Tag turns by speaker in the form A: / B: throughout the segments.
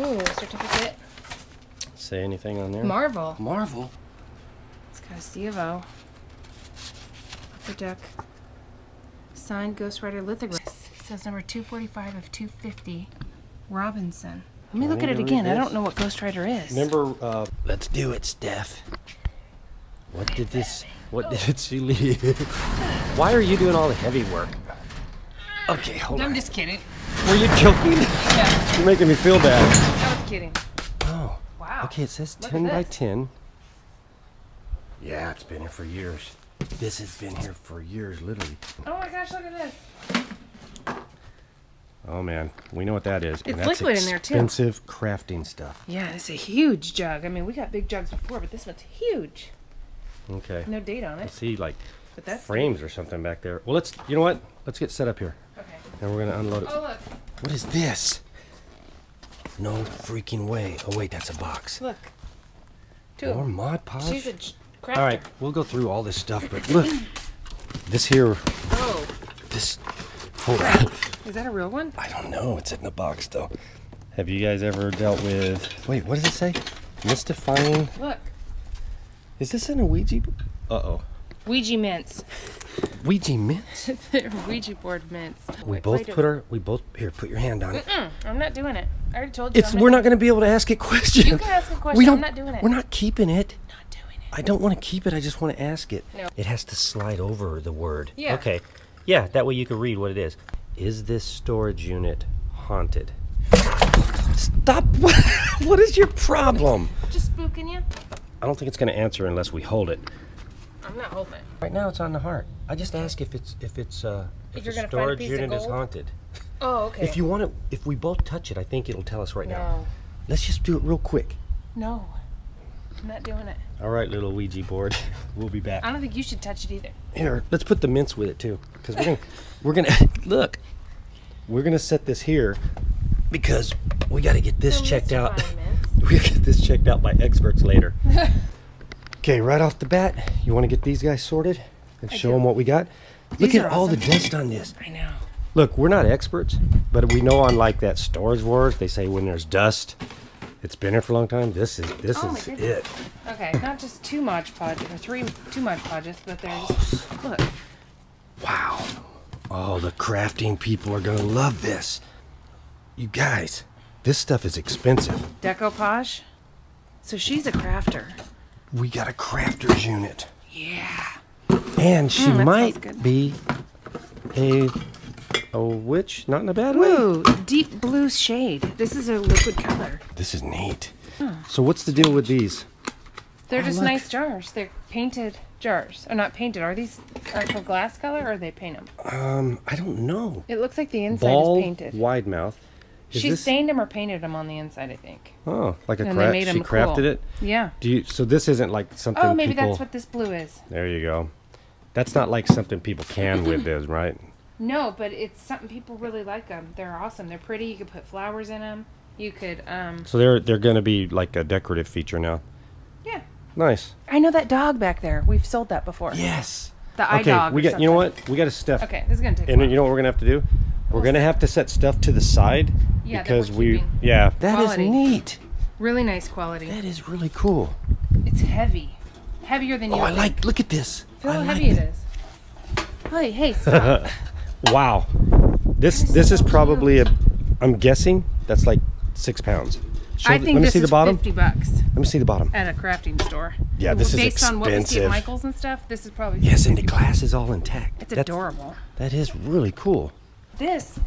A: Ooh, certificate.
B: Say anything on there?
A: Marvel.
B: Marvel.
A: It's got a C of O. Upper deck. Signed Ghost Rider lithograph. It says number 245 of 250. Robinson. Let me
B: Want
A: look at it
B: to read
A: again. I don't know what Ghost Rider is.
B: Remember, uh, let's do it, Steph. What did this, what did she leave? Why are you doing all the heavy work? Okay, hold on.
A: I'm just kidding.
B: Were you joking?
A: Yeah,
B: You're making me feel bad.
A: I kidding.
B: Oh.
A: Wow.
B: Okay, it says
A: Look
B: 10 by 10. Yeah, it's been here for years. This has been here for years, literally.
A: Oh my gosh, look at this.
B: Oh man, we know what that is.
A: It's
B: and that's
A: liquid in there, too.
B: Expensive crafting stuff.
A: Yeah, it's a huge jug. I mean, we got big jugs before, but this one's huge.
B: Okay.
A: No date on
B: I
A: it,
B: see like
A: but that's
B: frames or something back there. Well, let's. You know what? Let's get set up here,
A: Okay.
B: and we're gonna unload it.
A: Oh look,
B: What is this? No freaking way. Oh wait, that's a box.
A: look. Two.
B: More. Mod Podge.
A: She's a crafter.
B: All right, we'll go through all this stuff, but look, this here,
A: Oh,
B: this. Hold on.
A: is that a real one?
B: I don't know. It's in the box though. Have you guys ever dealt with? Wait, what does it say? Mystifying.
A: Look,
B: Is this in a Ouija? Uh oh.
A: Ouija mints.
B: Ouija mints.
A: They're Ouija board mints.
B: We
A: Wait,
B: both put our. We both here. Put your hand on it.
A: Mm, I'm not doing it. I already told you.
B: It's. We're not going to be able to ask it questions.
A: You can ask a question.
B: We don't.
A: I'm not doing it.
B: We're not keeping it.
A: not doing it.
B: I don't want to keep it. I just want to ask it.
A: No.
B: It has to slide over the word.
A: Yeah.
B: Okay. Yeah, that way you can read what it is. Is this storage unit haunted? Stop. what is your problem?
A: Just spooking you.
B: I don't think it's going to answer unless we hold it.
A: I'm not holding it.
B: Right now, it's on the heart. I just ask if it's if it's uh
A: If
B: if
A: you're
B: the
A: gonna find a
B: storage unit is haunted.
A: Oh, okay.
B: If you want to, if we both touch it, I think it'll tell us right now.
A: No.
B: Let's just do it real quick.
A: No. I'm not doing it.
B: All right, little Ouija board. we'll be back.
A: I don't think you should touch it either.
B: Here, let's put the mints with it too, because we're gonna we're gonna look. We're gonna set this here because we got to get this
A: They're
B: checked out. we gotta get this checked out by experts later. Okay, right off the bat, you want to get these guys sorted and
A: I
B: show
A: do.
B: them what we got. Look at
A: are
B: all the dust on this.
A: I know.
B: Look, we're not experts, but we know on like that Storage Wars, they say when there's dust, it's been here for a long time. This is this
A: Oh
B: is it.
A: Okay, not just two Mod Podge, or three two Mod Podges, but there's. oh. Look.
B: Wow. Oh, the crafting people are gonna love this. You guys, this stuff is expensive.
A: Decoupage. So she's a crafter.
B: We got a crafter's unit.
A: Yeah.
B: And she
A: Mm,
B: might be a a witch, not in a bad way.
A: Ooh, deep blue shade. This is a liquid color.
B: This is neat. So what's the deal with these?
A: They're
B: Oh,
A: just
B: look.
A: nice jars. They're painted jars. Or not painted. Are these actual glass color or they paint them?
B: Um, I don't know.
A: It looks like the inside
B: Ball
A: is painted.
B: wide mouth. Is
A: she
B: this,
A: stained them or painted them on the inside, I think.
B: Oh, like a
A: and
B: craft.
A: made
B: She
A: them
B: crafted
A: cool.
B: it.
A: Yeah.
B: Do you? So this isn't like something.
A: Oh, maybe
B: people,
A: that's what this blue is.
B: There you go. That's not like something people can with this, right?
A: No, but it's something people really like them. They're awesome. They're pretty. You could put flowers in them. You could, um,
B: So they're they're gonna be like a decorative feature now.
A: yeah.
B: Nice.
A: I know that dog back there. We've sold that before.
B: Yes.
A: The eye
B: Okay,
A: dog.
B: we got. You know what? We got a step.
A: Okay, this is gonna take. a
B: And you know what we're gonna have to do? We're gonna have to set stuff to the side
A: Yeah,
B: because
A: we're
B: we.
A: keeping.
B: Yeah, that is
A: Quality.
B: neat.
A: really nice quality.
B: That is really cool.
A: It's heavy, heavier than you.
B: Oh, I
A: would
B: like. Look at this.
A: Feel
B: I
A: how
B: like
A: heavy
B: that.
A: it is. Hey, hey, stop.
B: Wow. This
A: That is
B: this
A: so
B: is probably a. I'm guessing that's like six pounds. Show
A: I
B: the-
A: think
B: let me
A: this
B: see
A: is
B: the bottom.
A: fifty bucks
B: Let me see the bottom.
A: at a crafting store.
B: Yeah, this is
A: Based on what we see at. Michaels and stuff, this is probably
B: Yes, and the
A: 50 bucks.
B: glass is all intact.
A: It's
B: That's-
A: adorable.
B: That is really cool.
A: This,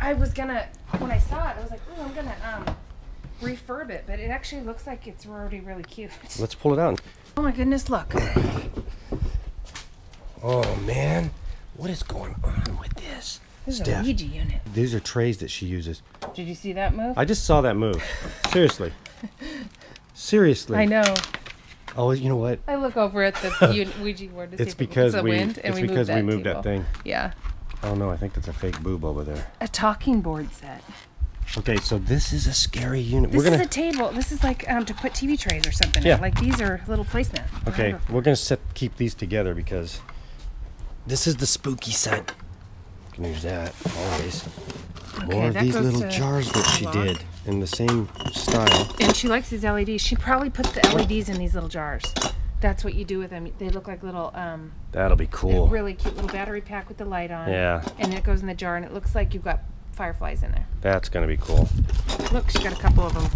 A: I was gonna when I saw it, I was like, oh, I'm gonna um refurb it, but it actually looks like it's already really cute.
B: Let's pull it out.
A: Oh my goodness, look.
B: Oh man, what is going on with this?
A: This is a Ouija unit.
B: these are trays that she uses.
A: Did you see that move?
B: I just saw that move. Seriously. Seriously.
A: I know.
B: Oh, you know what?
A: I look over at the Ouija board to see
B: It's
A: if
B: because
A: it's the
B: we.
A: wind, and
B: it's
A: we
B: because
A: moved
B: we moved
A: table.
B: that thing.
A: Yeah,
B: Oh no, I think that's a fake boob over there.
A: a talking board set.
B: Okay, so this is a scary unit.
A: This
B: we're gonna.
A: is a table. This is like um, to put TV trays or something. in.
B: Yeah.
A: Like these are little placement.
B: Okay,
A: Wonderful.
B: we're gonna set keep these together because this is the spooky set. You can use that always. More of these little jars that she did in the same style.
A: And she likes these LEDs. She probably puts the LEDs in these little jars. That's what you do with them. They look like little, um,
B: That'll be cool.
A: really cute little battery pack with the light on.
B: Yeah,
A: And it goes in the jar, and it looks like you've got fireflies in there.
B: that's gonna be cool.
A: Look, she got a couple of them.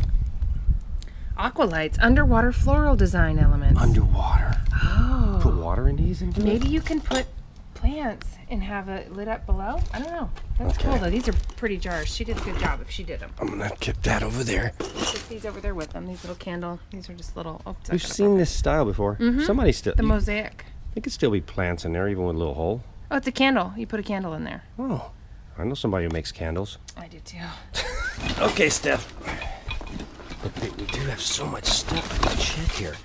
A: Aqua lights, underwater floral design elements.
B: Underwater.
A: Oh.
B: Put water in these and do
A: maybe you can put plants and have it lit up below. I don't know. That's
B: Okay.
A: cool though. These are pretty jars. She did a good job if she did them.
B: I'm gonna keep that over there.
A: Put these over there with them. These little candle. These are just little. Oh, it's not
B: We've seen this style before.
A: Mhm.
B: Somebody still.
A: The
B: you-
A: mosaic.
B: There could still be plants in there, even with a little hole.
A: Oh, it's a candle. You put a candle in there.
B: Oh, I know somebody who makes candles.
A: I do too.
B: Okay, Steph. Look, we we do have so much stuff in the shed here.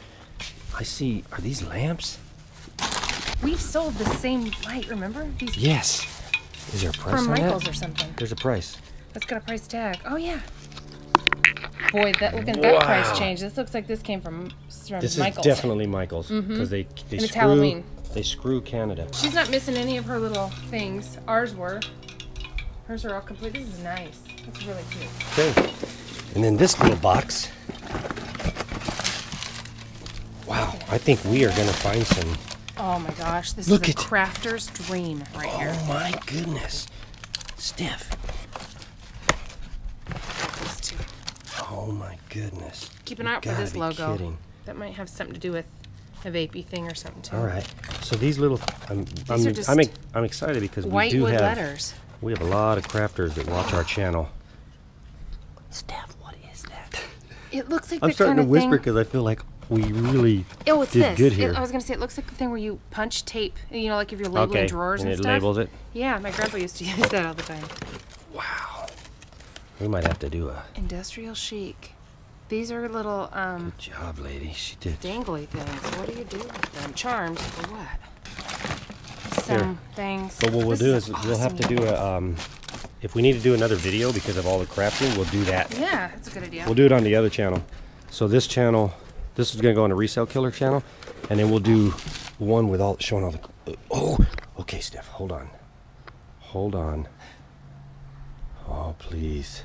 B: I see. Are these lamps?
A: We've sold the same light. Remember these
B: Yes. Is there a price
A: from
B: on
A: Michaels
B: that?
A: or something?
B: There's a price.
A: That's got a price tag. Oh yeah. Boy, that look at that price change. This looks like this came from, from
B: This
A: Michaels.
B: is definitely Michaels mm-hmm. because they they
A: And it's
B: screw
A: Halloween.
B: they screw Canada.
A: She's not missing any of her little things. Ours were. Hers are all complete. This is nice. That's really cute.
B: Okay. And then this little box. Wow, I think we are gonna find some.
A: Oh my gosh, this
B: Look
A: is a
B: at-
A: crafter's dream right here.
B: Oh my goodness, Steph.
A: These two.
B: Oh my goodness.
A: Keep an eye out for this logo.
B: Kidding.
A: That might have something to do with a vapey thing or something too.
B: All right. So these little, I'm,
A: are
B: I'm,
A: just
B: I'm, ex- I'm excited because we do
A: wood
B: have
A: letters.
B: we have a lot of crafters that watch our channel. Steph, what is that?
A: It looks like
B: I'm
A: the
B: starting
A: kind
B: to
A: of
B: whisper because I feel like we really
A: Oh, it's
B: did
A: this.
B: good
A: It-
B: here.
A: I was gonna say it looks like the thing where you punch tape. You know, like if you're labeling
B: okay,
A: drawers
B: and
A: and,
B: it
A: stuff.
B: labels it.
A: Yeah, my grandpa used to use that all the time.
B: Wow. We might have to do a
A: Industrial chic. These are little um
B: good job, lady. She did.
A: dangly things. What do you do with them? Charms for what? Some things.
B: But what we'll
A: This
B: do
A: is
B: is we'll have to do a um, if we need to do another video because of all the crafting, we'll do that.
A: Yeah, that's a good idea.
B: We'll do it on the other channel. So this channel, this is gonna go on the resale killer channel, and then we'll do one with all showing all the. Oh, okay, Steph, hold on, hold on. Oh, please,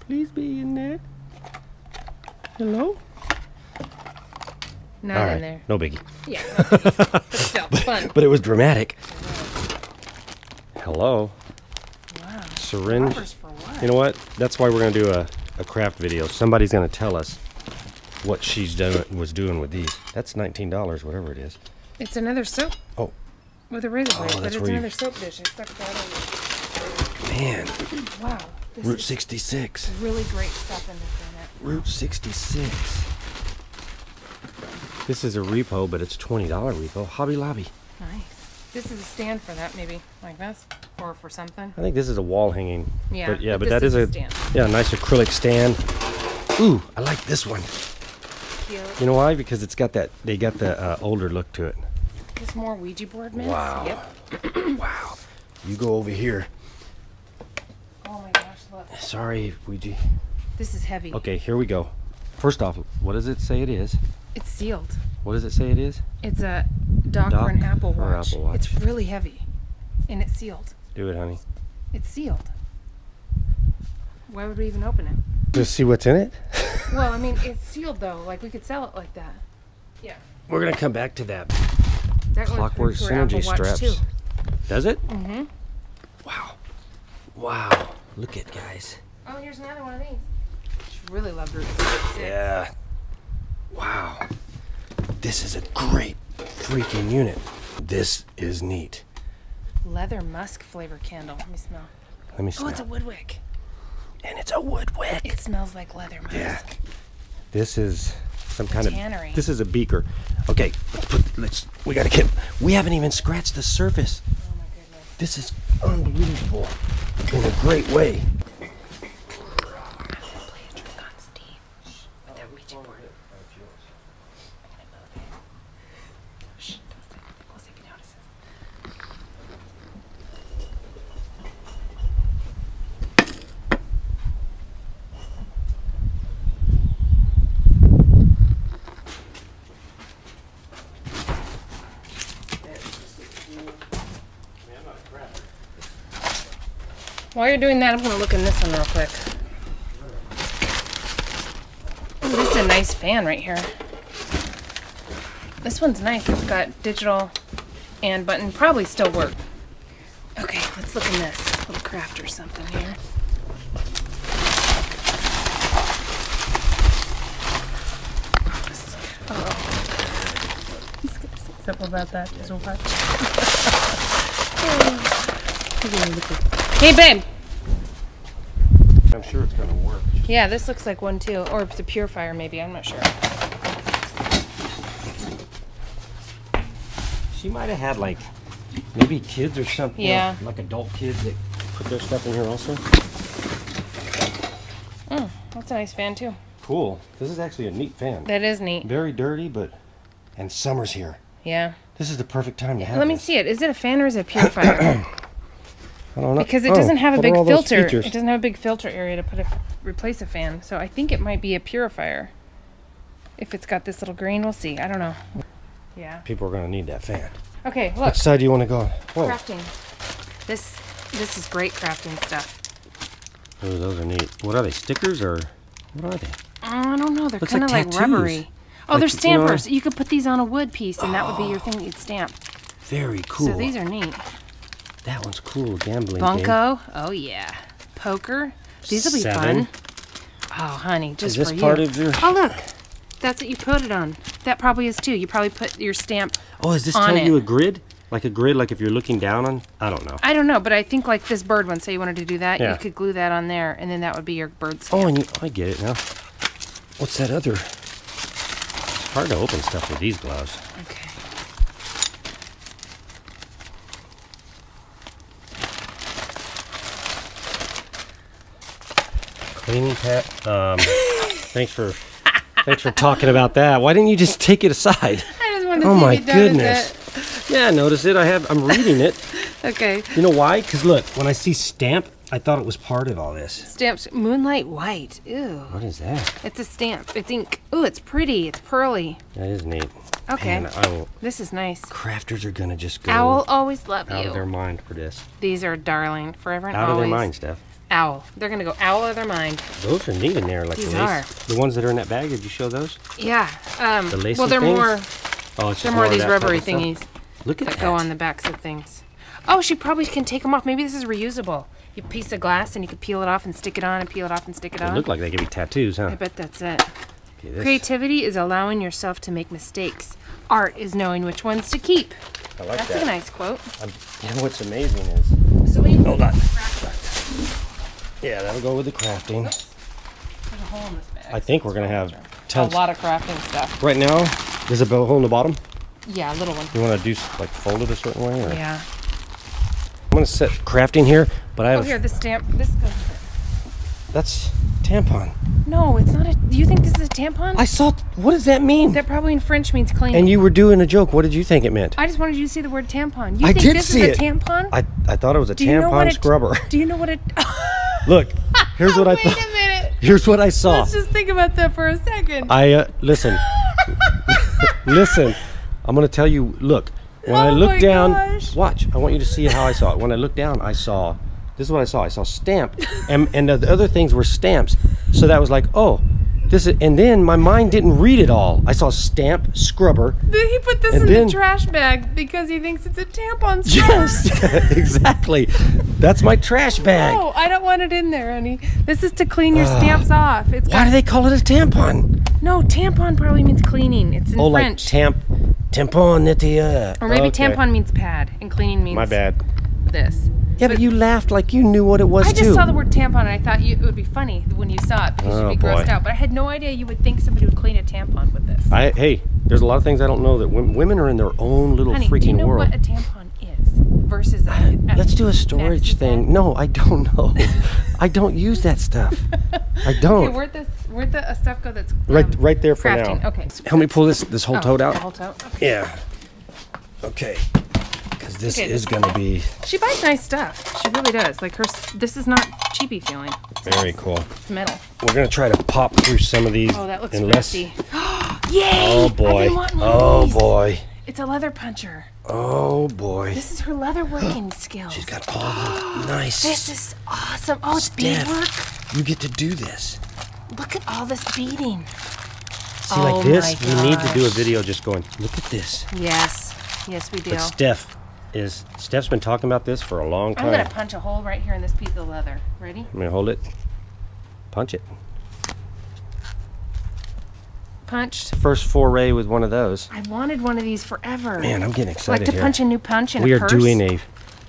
B: please be in there. Hello.
A: Not
B: all
A: in
B: right,
A: there.
B: no biggie.
A: Yeah. but still, fun.
B: But it was dramatic. Hello,
A: Wow.
B: syringe. You know what? That's why we're gonna do a, a craft video. Somebody's gonna tell us what she's doing was doing with these. That's nineteen dollars, whatever it is.
A: It's another soap
B: Oh
A: with a razor oh, blade,
B: Oh,
A: but it's
B: you-
A: another soap dish. I stuck that
B: man.
A: Wow. This
B: Route sixty six.
A: really great stuff in this in it.
B: Route sixty six. This is a repo, but it's twenty dollar repo. Hobby Lobby.
A: Nice. This is a stand for that, maybe like this, or for something.
B: I think this is a wall hanging.
A: Yeah,
B: But yeah,
A: but
B: but that is
A: is
B: a
A: a
B: yeah nice acrylic stand. Ooh, I like this one.
A: Cute.
B: You know why? Because it's got that they got the uh, older look to it.
A: There's more Ouija board mints.
B: Wow.
A: Yep.
B: Wow. You go over here.
A: Oh my gosh, look.
B: Sorry, Ouija.
A: This is heavy.
B: Okay, here we go. First off, what does it say it is?
A: It's sealed.
B: What does it say it is?
A: It's a dock,
B: Dock
A: for an Apple
B: or
A: Watch.
B: Apple Watch.
A: It's really heavy, and it's sealed.
B: Do it, honey.
A: It's sealed. Why would we even open it?
B: Just see what's in it.
A: Well, I mean, it's sealed though. Like we could sell it like that. Yeah.
B: We're gonna come back to that.
A: That
B: Clockwork Synergy
A: Watch
B: straps.
A: Too.
B: Does it?
A: Mm-hmm.
B: Wow. Wow. Look at guys.
A: Oh, here's another one of these. She really loved Route 66.
B: Yeah. Wow. This is a great freaking unit. This is neat.
A: Leather musk flavor candle. Let me smell.
B: Let me smell.
A: Oh, it's a wood wick.
B: And it's a wood wick.
A: It smells like leather musk.
B: Yeah. This is some kind of.
A: Tannery.
B: This is a beaker. Okay, let's put. Let's. We gotta get. We haven't even scratched the surface.
A: Oh my goodness.
B: This is unbelievable in a great way.
A: Play a trick on Steve with that Ouija board. Shh, don't say. We'll see if he notices. While you're doing that, I'm gonna look in this one real quick. Ooh, this is a nice fan right here. This one's nice. It's got digital and button. Probably still work. Okay, let's look in this. little craft or something here. Oh. Simple about that. Just watch. hey, babe.
B: I'm sure it's gonna work.
A: Yeah, this looks like one too. Or it's a purifier, maybe. I'm not sure.
B: She might have had like maybe kids or something. you know,
A: Yeah.
B: like adult kids that put their stuff in here also.
A: Oh, that's a nice fan too.
B: Cool. This is actually a neat fan.
A: That is neat.
B: Very dirty, but and summer's here.
A: Yeah.
B: This is the perfect time to have.
A: Let me
B: this.
A: see it. Is it a fan or is it a purifier?
B: I don't know.
A: Because it
B: Oh,
A: doesn't have a big
B: are all those
A: filter.
B: features?
A: It doesn't have a big filter area to put a replace a fan. So I think it might be a purifier. If it's got this little green, we'll see. I don't know. Yeah.
B: People are gonna need that fan.
A: Okay, look.
B: Which side do you want to go? on? Whoa.
A: Crafting. This this is great crafting stuff.
B: Oh, those are neat. What are they? Stickers or what are they?
A: Oh, I don't know. They're
B: Looks
A: kind of
B: like
A: like, rubbery. Oh,
B: Like,
A: they're
B: you know-
A: stampers. You, could put these on a wood piece, and that would be your thing that you'd stamp.
B: Very cool.
A: So these are neat.
B: That one's cool. Gambling game.
A: Bunko. Oh yeah. Poker. These will be
B: Seven.
A: fun. Oh, honey, just
B: Is this
A: for
B: part
A: you.
B: of your?
A: Oh, look. That's what you put it on. That probably is too. You probably put your stamp.
B: Oh, is this telling you a grid? Like a grid, like if you're looking down on? I don't know.
A: I don't know, but I think like this bird one. Say you wanted to do that,
B: Yeah.
A: you could glue that on there, and then that would be your bird stamp.
B: Oh, and you, I get it now. What's that other? It's hard to open stuff with these gloves.
A: Okay.
B: Cleaning pad. Um, thanks for, thanks for talking about that. Why didn't you just take it aside?
A: I just wanted to
B: Oh
A: see
B: my
A: if you
B: goodness. Yeah, notice it. I have. I'm reading it.
A: it. Okay.
B: You know why? Because look, when I see stamp, I thought it was part of all this.
A: Stamps Moonlight White. Ew.
B: What is that?
A: It's a stamp. It's ink. Ooh, it's pretty. It's pearly.
B: That is neat.
A: Okay.
B: Man, I will,
A: This is nice.
B: crafters are gonna just go
A: Owl always love
B: out of their mind for this.
A: These are darling. Forever and
B: Out of
A: always.
B: their mind, Steph.
A: Owl. They're gonna go owl of their mind.
B: Those are neat in there. Like
A: These
B: the lace. Are. The ones that are in that bag. Did you show those?
A: Yeah. Um.
B: The lacy
A: well, they're
B: things?
A: more.
B: Oh, it's just
A: They're more
B: of
A: these rubbery
B: of stuff.
A: thingies
B: Look at
A: that
B: that.
A: go on the backs of things. Oh, she probably can take them off. Maybe this is reusable. You piece of glass and you could peel it off and stick it on and peel it off and stick it
B: They
A: on.
B: look like they could be tattoos, huh?
A: I bet that's it.
B: Okay,
A: Creativity is allowing yourself to make mistakes. Art is knowing which ones to keep.
B: I like
A: That's
B: that.
A: That's a nice quote.
B: I'm, you know what's amazing is
A: So we
B: Hold on. Yeah, that'll go with the crafting.
A: There's a hole in this bag.
B: I think we're gonna have tons.
A: A lot of crafting stuff.
B: Right now, there's a hole in the bottom.
A: Yeah, a little one.
B: You want to do like fold it a certain way, or
A: Yeah.
B: I'm gonna set crafting here, but I have.
A: Oh,
B: have
A: here, this stamp. This goes.
B: that's tampon.
A: No, it's not a. Do you think this is a tampon?
B: I saw. What does that mean?
A: that probably in French means clean.
B: and you were doing a joke. What did you think it meant?
A: I just wanted you to see the word tampon. You
B: I
A: think
B: did
A: this
B: see
A: is
B: it.
A: a tampon?
B: I I thought it was a
A: Do you know
B: tampon
A: it-
B: scrubber.
A: Do you know what it?
B: Look, here's what I
A: Wait
B: thought.
A: a minute.
B: Here's what I saw.
A: Let's just think about that for a second.
B: I uh, listen. listen. I'm gonna tell you. Look, when I
A: Oh
B: look down,
A: gosh.
B: watch. I want you to see how I saw it. When I looked down, I saw. This is what I saw. I saw stamp, and and the other things were stamps. So that was like, oh, this is. And then my mind didn't read it all. I saw stamp scrubber.
A: Then he put this in
B: then-
A: the trash bag because he thinks it's a tampon scrubber.
B: Yes, exactly. That's my trash bag.
A: No, I don't want it in there, honey. This is to clean your stamps off. It's
B: Why do they call it a tampon?
A: no tampon. Probably means cleaning. It's in
B: Oh, like
A: French.
B: tamp, tampon netia.
A: Uh, or maybe
B: Okay.
A: tampon means pad, and cleaning means
B: My bad.
A: this.
B: Yeah, but you laughed like you knew what it was
A: I just
B: too.
A: saw the word tampon and I thought you, it would be funny when you saw it because
B: Oh,
A: you'd be grossed
B: boy.
A: out. But I had no idea you would think somebody would clean a tampon with this.
B: I hey, there's a lot of things I don't know that wom- women are in their own little
A: Honey,
B: freaking
A: do you know
B: world.
A: what a tampon is versus a, a
B: Let's do a storage thing. No, I don't know. I don't use that stuff. I don't.
A: where'd this where'd the uh, stuff go? That's
B: right,
A: um,
B: right there for
A: crafting.
B: now.
A: Okay.
B: Help me pull this this whole
A: Oh,
B: toad out.
A: The whole tote. Okay.
B: Yeah. Okay. This
A: Okay,
B: is gonna be
A: She buys nice stuff. She really does. Like her, this is not cheapy feeling.
B: very cool.
A: It's metal.
B: We're gonna try to pop through some of these.
A: Oh, that looks
B: unless,
A: fancy. Yay!
B: Oh boy.
A: been wanting one of
B: Oh boy.
A: It's a leather puncher.
B: Oh boy.
A: This is her leather working skills.
B: She's got all the nice.
A: This is awesome. Oh, it's beadwork.
B: You get to do this.
A: Look at all this beading.
B: See,
A: Oh
B: like this,
A: my
B: we need to do a video just going, look at this.
A: Yes. Yes, we do.
B: But Steph is, Steph's been talking about this for a long time.
A: I'm gonna punch a hole right here in this piece of leather. Ready?
B: I'm gonna hold it. Punch it.
A: Punched.
B: First foray with one of those.
A: I wanted one of these forever.
B: Man, I'm getting excited.
A: like to
B: here.
A: punch a new punch in
B: we
A: a
B: are doing a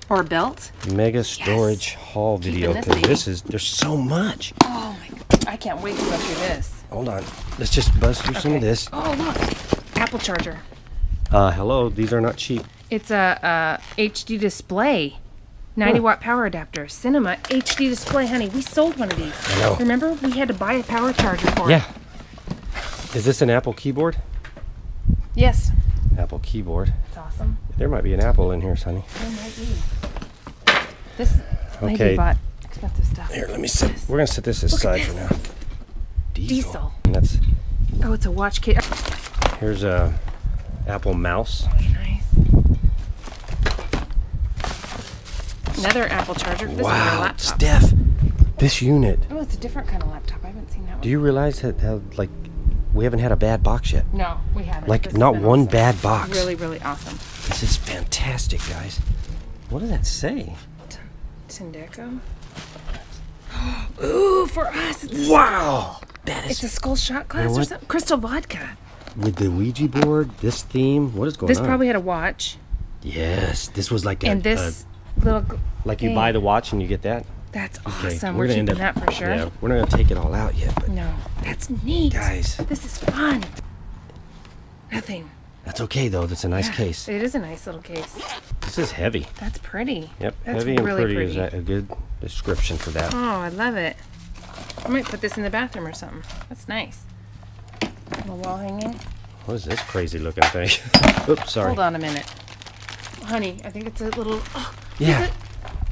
A: or a belt.
B: mega storage haul video
A: this
B: because this is there's so much.
A: Oh my god! I can't wait to go through this.
B: Hold on, let's just buzz through some of this.
A: Oh look, Apple charger.
B: Uh, hello, these are not cheap.
A: It's a, a HD display. 90 watt power adapter. Cinema HD display, honey. We sold one of these.
B: I know.
A: Remember? We had to buy a power charger for it.
B: Yeah. Is this an Apple keyboard?
A: Yes.
B: Apple keyboard.
A: It's awesome.
B: There might be an Apple in here, Sonny.
A: There might be. This
B: Okay.
A: bought expensive stuff.
B: Here, let me set. We're gonna set this aside for now.
A: Diesel.
B: And that's
A: Oh, it's a watch case.
B: here's a Apple mouse.
A: Oh, nice. Another Apple charger. This is our
B: wow,
A: laptop.
B: Steph, this unit.
A: Oh, it's a different kind of laptop. I haven't seen that one.
B: Do you realize that how like we haven't had a bad box yet?
A: No, we haven't.
B: Like
A: This
B: not one
A: awesome.
B: bad box.
A: Really, really awesome.
B: This is fantastic, guys. What does that say?
A: Tindeco. Ooh, for us, it's
B: Wow, That is.
A: it's a skull shot glass or something. Crystal vodka.
B: with the Ouija board. This theme. What is going
A: This
B: on?
A: This probably had a watch,
B: Yes, this was like a,
A: and this little.
B: like you
A: thing.
B: buy the watch and you get that.
A: That's awesome.
B: we're
A: We're, keeping that for sure.
B: Yeah, we're not gonna take it all out yet, but
A: No, that's neat.
B: guys,
A: This is fun. Nothing.
B: that's okay though. That's a nice
A: Yeah,
B: case.
A: It is a nice little case.
B: This is heavy.
A: That's pretty.
B: Yep,
A: That's
B: heavy and
A: really
B: pretty, is
A: pretty.
B: a, a good description for that.
A: Oh, I love it. I might put this in the bathroom or something. That's nice. Little wall hanging.
B: What is this crazy looking thing? Oops, sorry.
A: Hold on a minute. Honey, I think it's a little. Oh,
B: Yeah.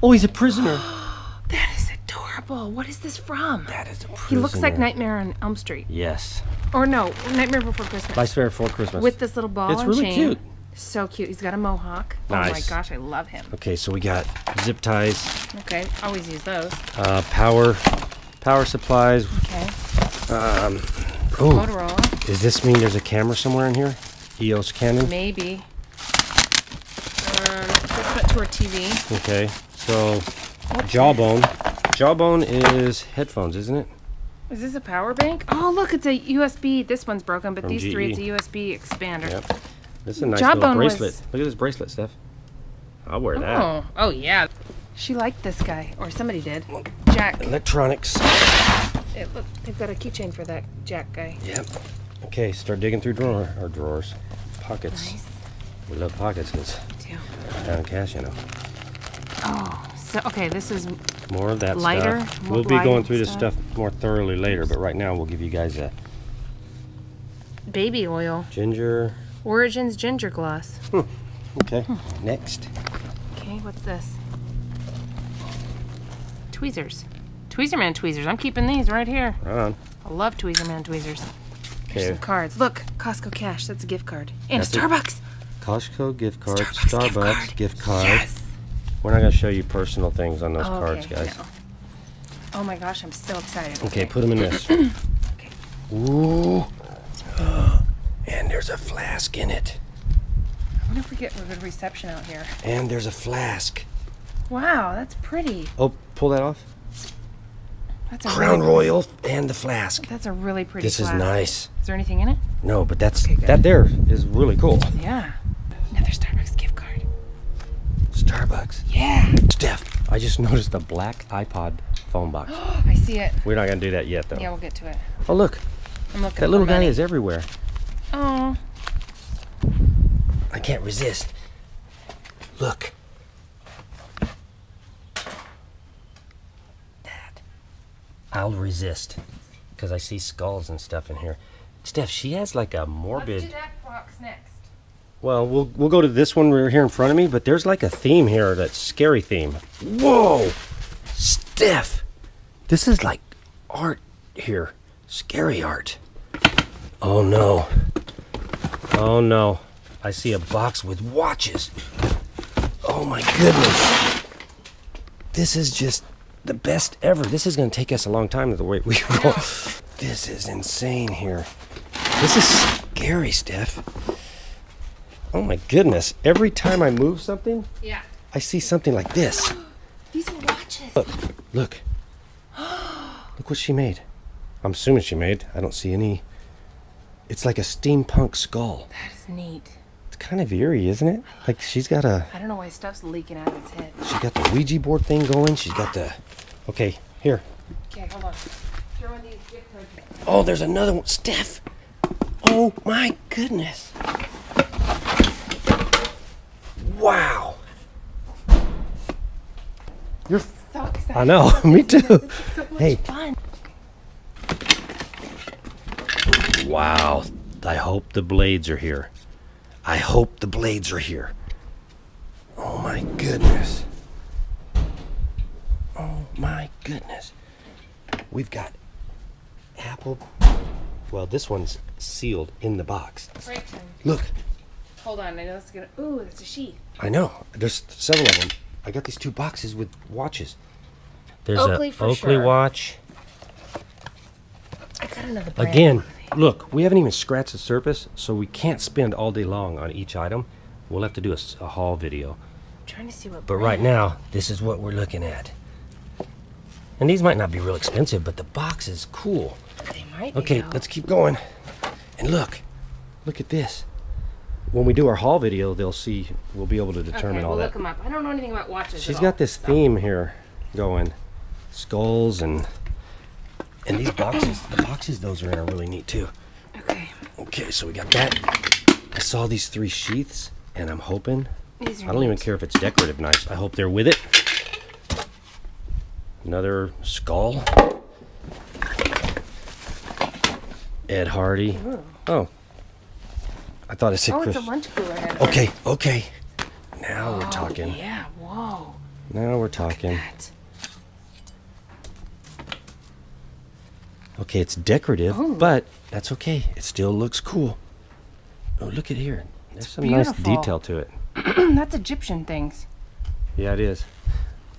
B: Oh, he's a prisoner.
A: that is adorable. What is this from?
B: that is a prisoner.
A: He looks like Nightmare on Elm Street.
B: Yes.
A: Or no, Nightmare Before Christmas.
B: Vice Fair for Christmas.
A: With this little ball
B: It's
A: and
B: really
A: chain.
B: cute.
A: So cute. He's got a mohawk. Oh my
B: Nice.
A: gosh, I love him.
B: Okay, so we got zip ties,
A: Okay, always use those.
B: uh, power, power supplies.
A: Okay.
B: Oh,
A: Motorola,
B: does this mean there's a camera somewhere in here? EOS Canon.
A: maybe. Um, this to our TV.
B: Okay, so Jawbone. Jawbone is headphones, isn't it?
A: Is this a power bank? Oh, look, it's a USB. This one's broken, but
B: From
A: these three,
B: GE.
A: it's a USB expander.
B: Yep. This is a nice
A: Jawbone
B: little
A: was-
B: bracelet. Look at this bracelet, Steph. I'll wear that.
A: Oh, oh yeah. She liked this guy, or somebody did. Jack.
B: Electronics.
A: It, look, they've got a keychain for that Jack guy.
B: Yep. Okay, start digging through drawer or drawers, pockets.
A: Nice.
B: We love pockets because
A: Too.
B: down cash, you know.
A: Oh, so okay, this is
B: More of that
A: Lighter,
B: stuff. We'll be going through this
A: stuff.
B: stuff more thoroughly later, but right now we'll give you guys a
A: baby oil.
B: ginger.
A: Origins ginger gloss.
B: Hmm, okay, next.
A: Okay, what's this? Tweezers. Tweezerman tweezers. I'm keeping these right here.
B: Right.
A: I love Tweezerman tweezers. Here's some cards. Look, Costco cash. That's a gift card. And
B: That's it.
A: Starbucks.
B: Costco gift card,
A: Starbucks gift
B: Starbucks
A: card.
B: gift card.
A: Yes.
B: We're not gonna show you personal things on those
A: Oh,
B: cards,
A: okay,
B: guys.
A: no. Oh my gosh, I'm so excited.
B: Okay, put them in this.
A: Okay.
B: Ooh. And there's a flask in it.
A: I wonder if we get a good reception out here.
B: And there's a flask.
A: Wow, that's pretty.
B: Oh, pull that off.
A: That's a
B: Crown
A: really,
B: Royal and the flask.
A: That's a really pretty.
B: This is nice.
A: Is there anything in it?
B: No, but that's
A: Okay,
B: that there is really cool.
A: Yeah. Another Starbucks gift card.
B: Starbucks.
A: Yeah.
B: Steph, I just noticed a black iPod phone box.
A: Oh, I see it.
B: We're not gonna do that yet, though.
A: Yeah, we'll get to it.
B: Oh, look,
A: I'm looking.
B: that little guy
A: money.
B: is everywhere.
A: Oh,
B: I can't resist. Look. That. I'll resist. Because I see skulls and stuff in here. Steph, she has like a
A: let's
B: morbid.
A: do that box next.
B: Well, we'll we'll go to this one right here in front of me, but there's like a theme here, that scary theme. Whoa! Steph! This is like art here. Scary art. Oh no. Oh no. I see a box with watches. Oh my goodness. This is just the best ever. This is to take us a long time to the way we roll. This is insane here. This is scary, Steph. Oh my goodness. Every time I move something,
A: Yeah.
B: I see something like this.
A: These are watches.
B: Look, look. Look what she made. I'm assuming she made. I don't see any. It's like a steampunk skull.
A: That is neat.
B: It's kind of eerie, isn't it? Like she's got a
A: I don't know why stuff's leaking out of its head.
B: she's got the Ouija board thing going. She's got the Okay, here.
A: Okay, hold on. Throw in these gift cards.
B: Oh, there's another one. Steph. Oh my goodness. Wow. You're
A: So excited.
B: I know, me too.
A: So much
B: Hey.
A: fun.
B: Wow. I hope the blades are here. I hope the blades are here. Oh my goodness. Oh my goodness. We've got apple. Well, this one's sealed in the box.
A: Break.
B: Look,
A: Hold on. I know it's gonna. Ooh, that's a sheath.
B: I know. There's several of them. I got these two boxes with watches. There's
A: Oakley
B: a
A: for
B: Oakley
A: sure.
B: watch.
A: I got another brand.
B: Again, look, we haven't even scratched the surface, so we can't spend all day long on each item. We'll have to do a haul video.
A: I'm trying to see what.
B: But right now, this is what we're looking at. And these might not be real expensive, but the box is cool.
A: They might. Be
B: Okay,
A: though.
B: let's keep going. And look, look at this. When we do our haul video, they'll see, we'll be able to determine
A: Okay,
B: all
A: we'll
B: that.
A: look them up. I don't know anything about watches.
B: She's got
A: all,
B: this
A: so-
B: theme here going. Skulls and and these boxes, the boxes those are in are really neat too.
A: Okay.
B: Okay, so we got that. I saw these three sheaths, and I'm hoping.
A: These are
B: I don't even care if it's decorative knives. I hope they're with it. Another skull. Ed Hardy. Oh. I thought it said
A: Oh,
B: Chris.
A: it's a lunch cooler head.
B: Okay, okay. Now we're
A: Oh,
B: talking.
A: Yeah. Whoa.
B: Now we're talking.
A: That.
B: Okay, it's decorative,
A: Oh.
B: but that's okay. It still looks cool. Oh, look at here. There's some nice detail to it.
A: That's Egyptian things.
B: Yeah, it is.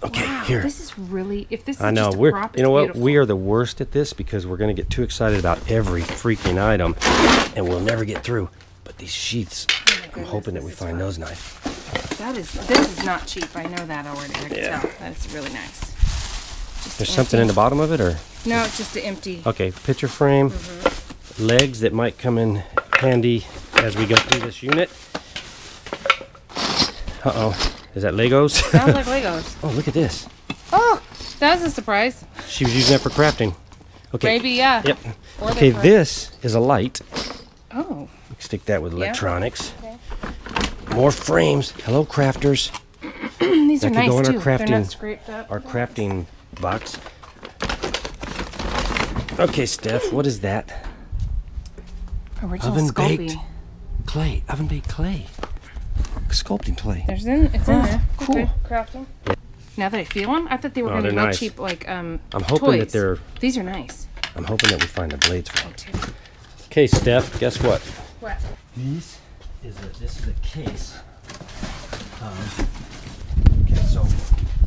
B: Okay,
A: wow.
B: here.
A: This is really. If this is
B: I know
A: just a
B: we're.
A: prop,
B: you know what?
A: beautiful.
B: We are the worst at this because we're gonna get too excited about every freaking item, and we'll never get through. But these sheaths,
A: Oh
B: I'm hoping that we find
A: fun.
B: those nice.
A: That is. This is not cheap. I know that already. I can
B: Yeah.
A: tell. That's really nice. Just
B: There's
A: empty.
B: something in the bottom of it, or
A: No, it's just the empty.
B: okay, picture frame,
A: Mm-hmm.
B: legs that might come in handy as we go through this unit. Uh oh, is that Legos?
A: Sounds like Legos.
B: oh, look at this.
A: Oh, that was a surprise.
B: She was using that for crafting. Okay.
A: Maybe yeah.
B: Yep.
A: Or
B: Okay, this is a light.
A: Oh.
B: Stick that with
A: Yeah.
B: electronics.
A: Okay.
B: More frames. Hello, crafters.
A: These
B: That
A: are nice
B: go in our
A: too. They're
B: crafting-
A: not scraped up.
B: Our crafting box. Okay, Steph, what is that?
A: Original
B: oven
A: sculpting.
B: baked. Clay. Oven baked clay. Sculpting clay.
A: There's in. It's in
B: Oh,
A: there.
B: cool.
A: Okay, crafting. Now that I feel them, I thought they were
B: Oh,
A: gonna be
B: nice.
A: cheap, like um.
B: I'm hoping that
A: toys.
B: they're.
A: These are nice.
B: I'm hoping that we find the blades for them. Okay, Steph, guess what?
A: What?
B: These is a, this is a case. Um, okay, so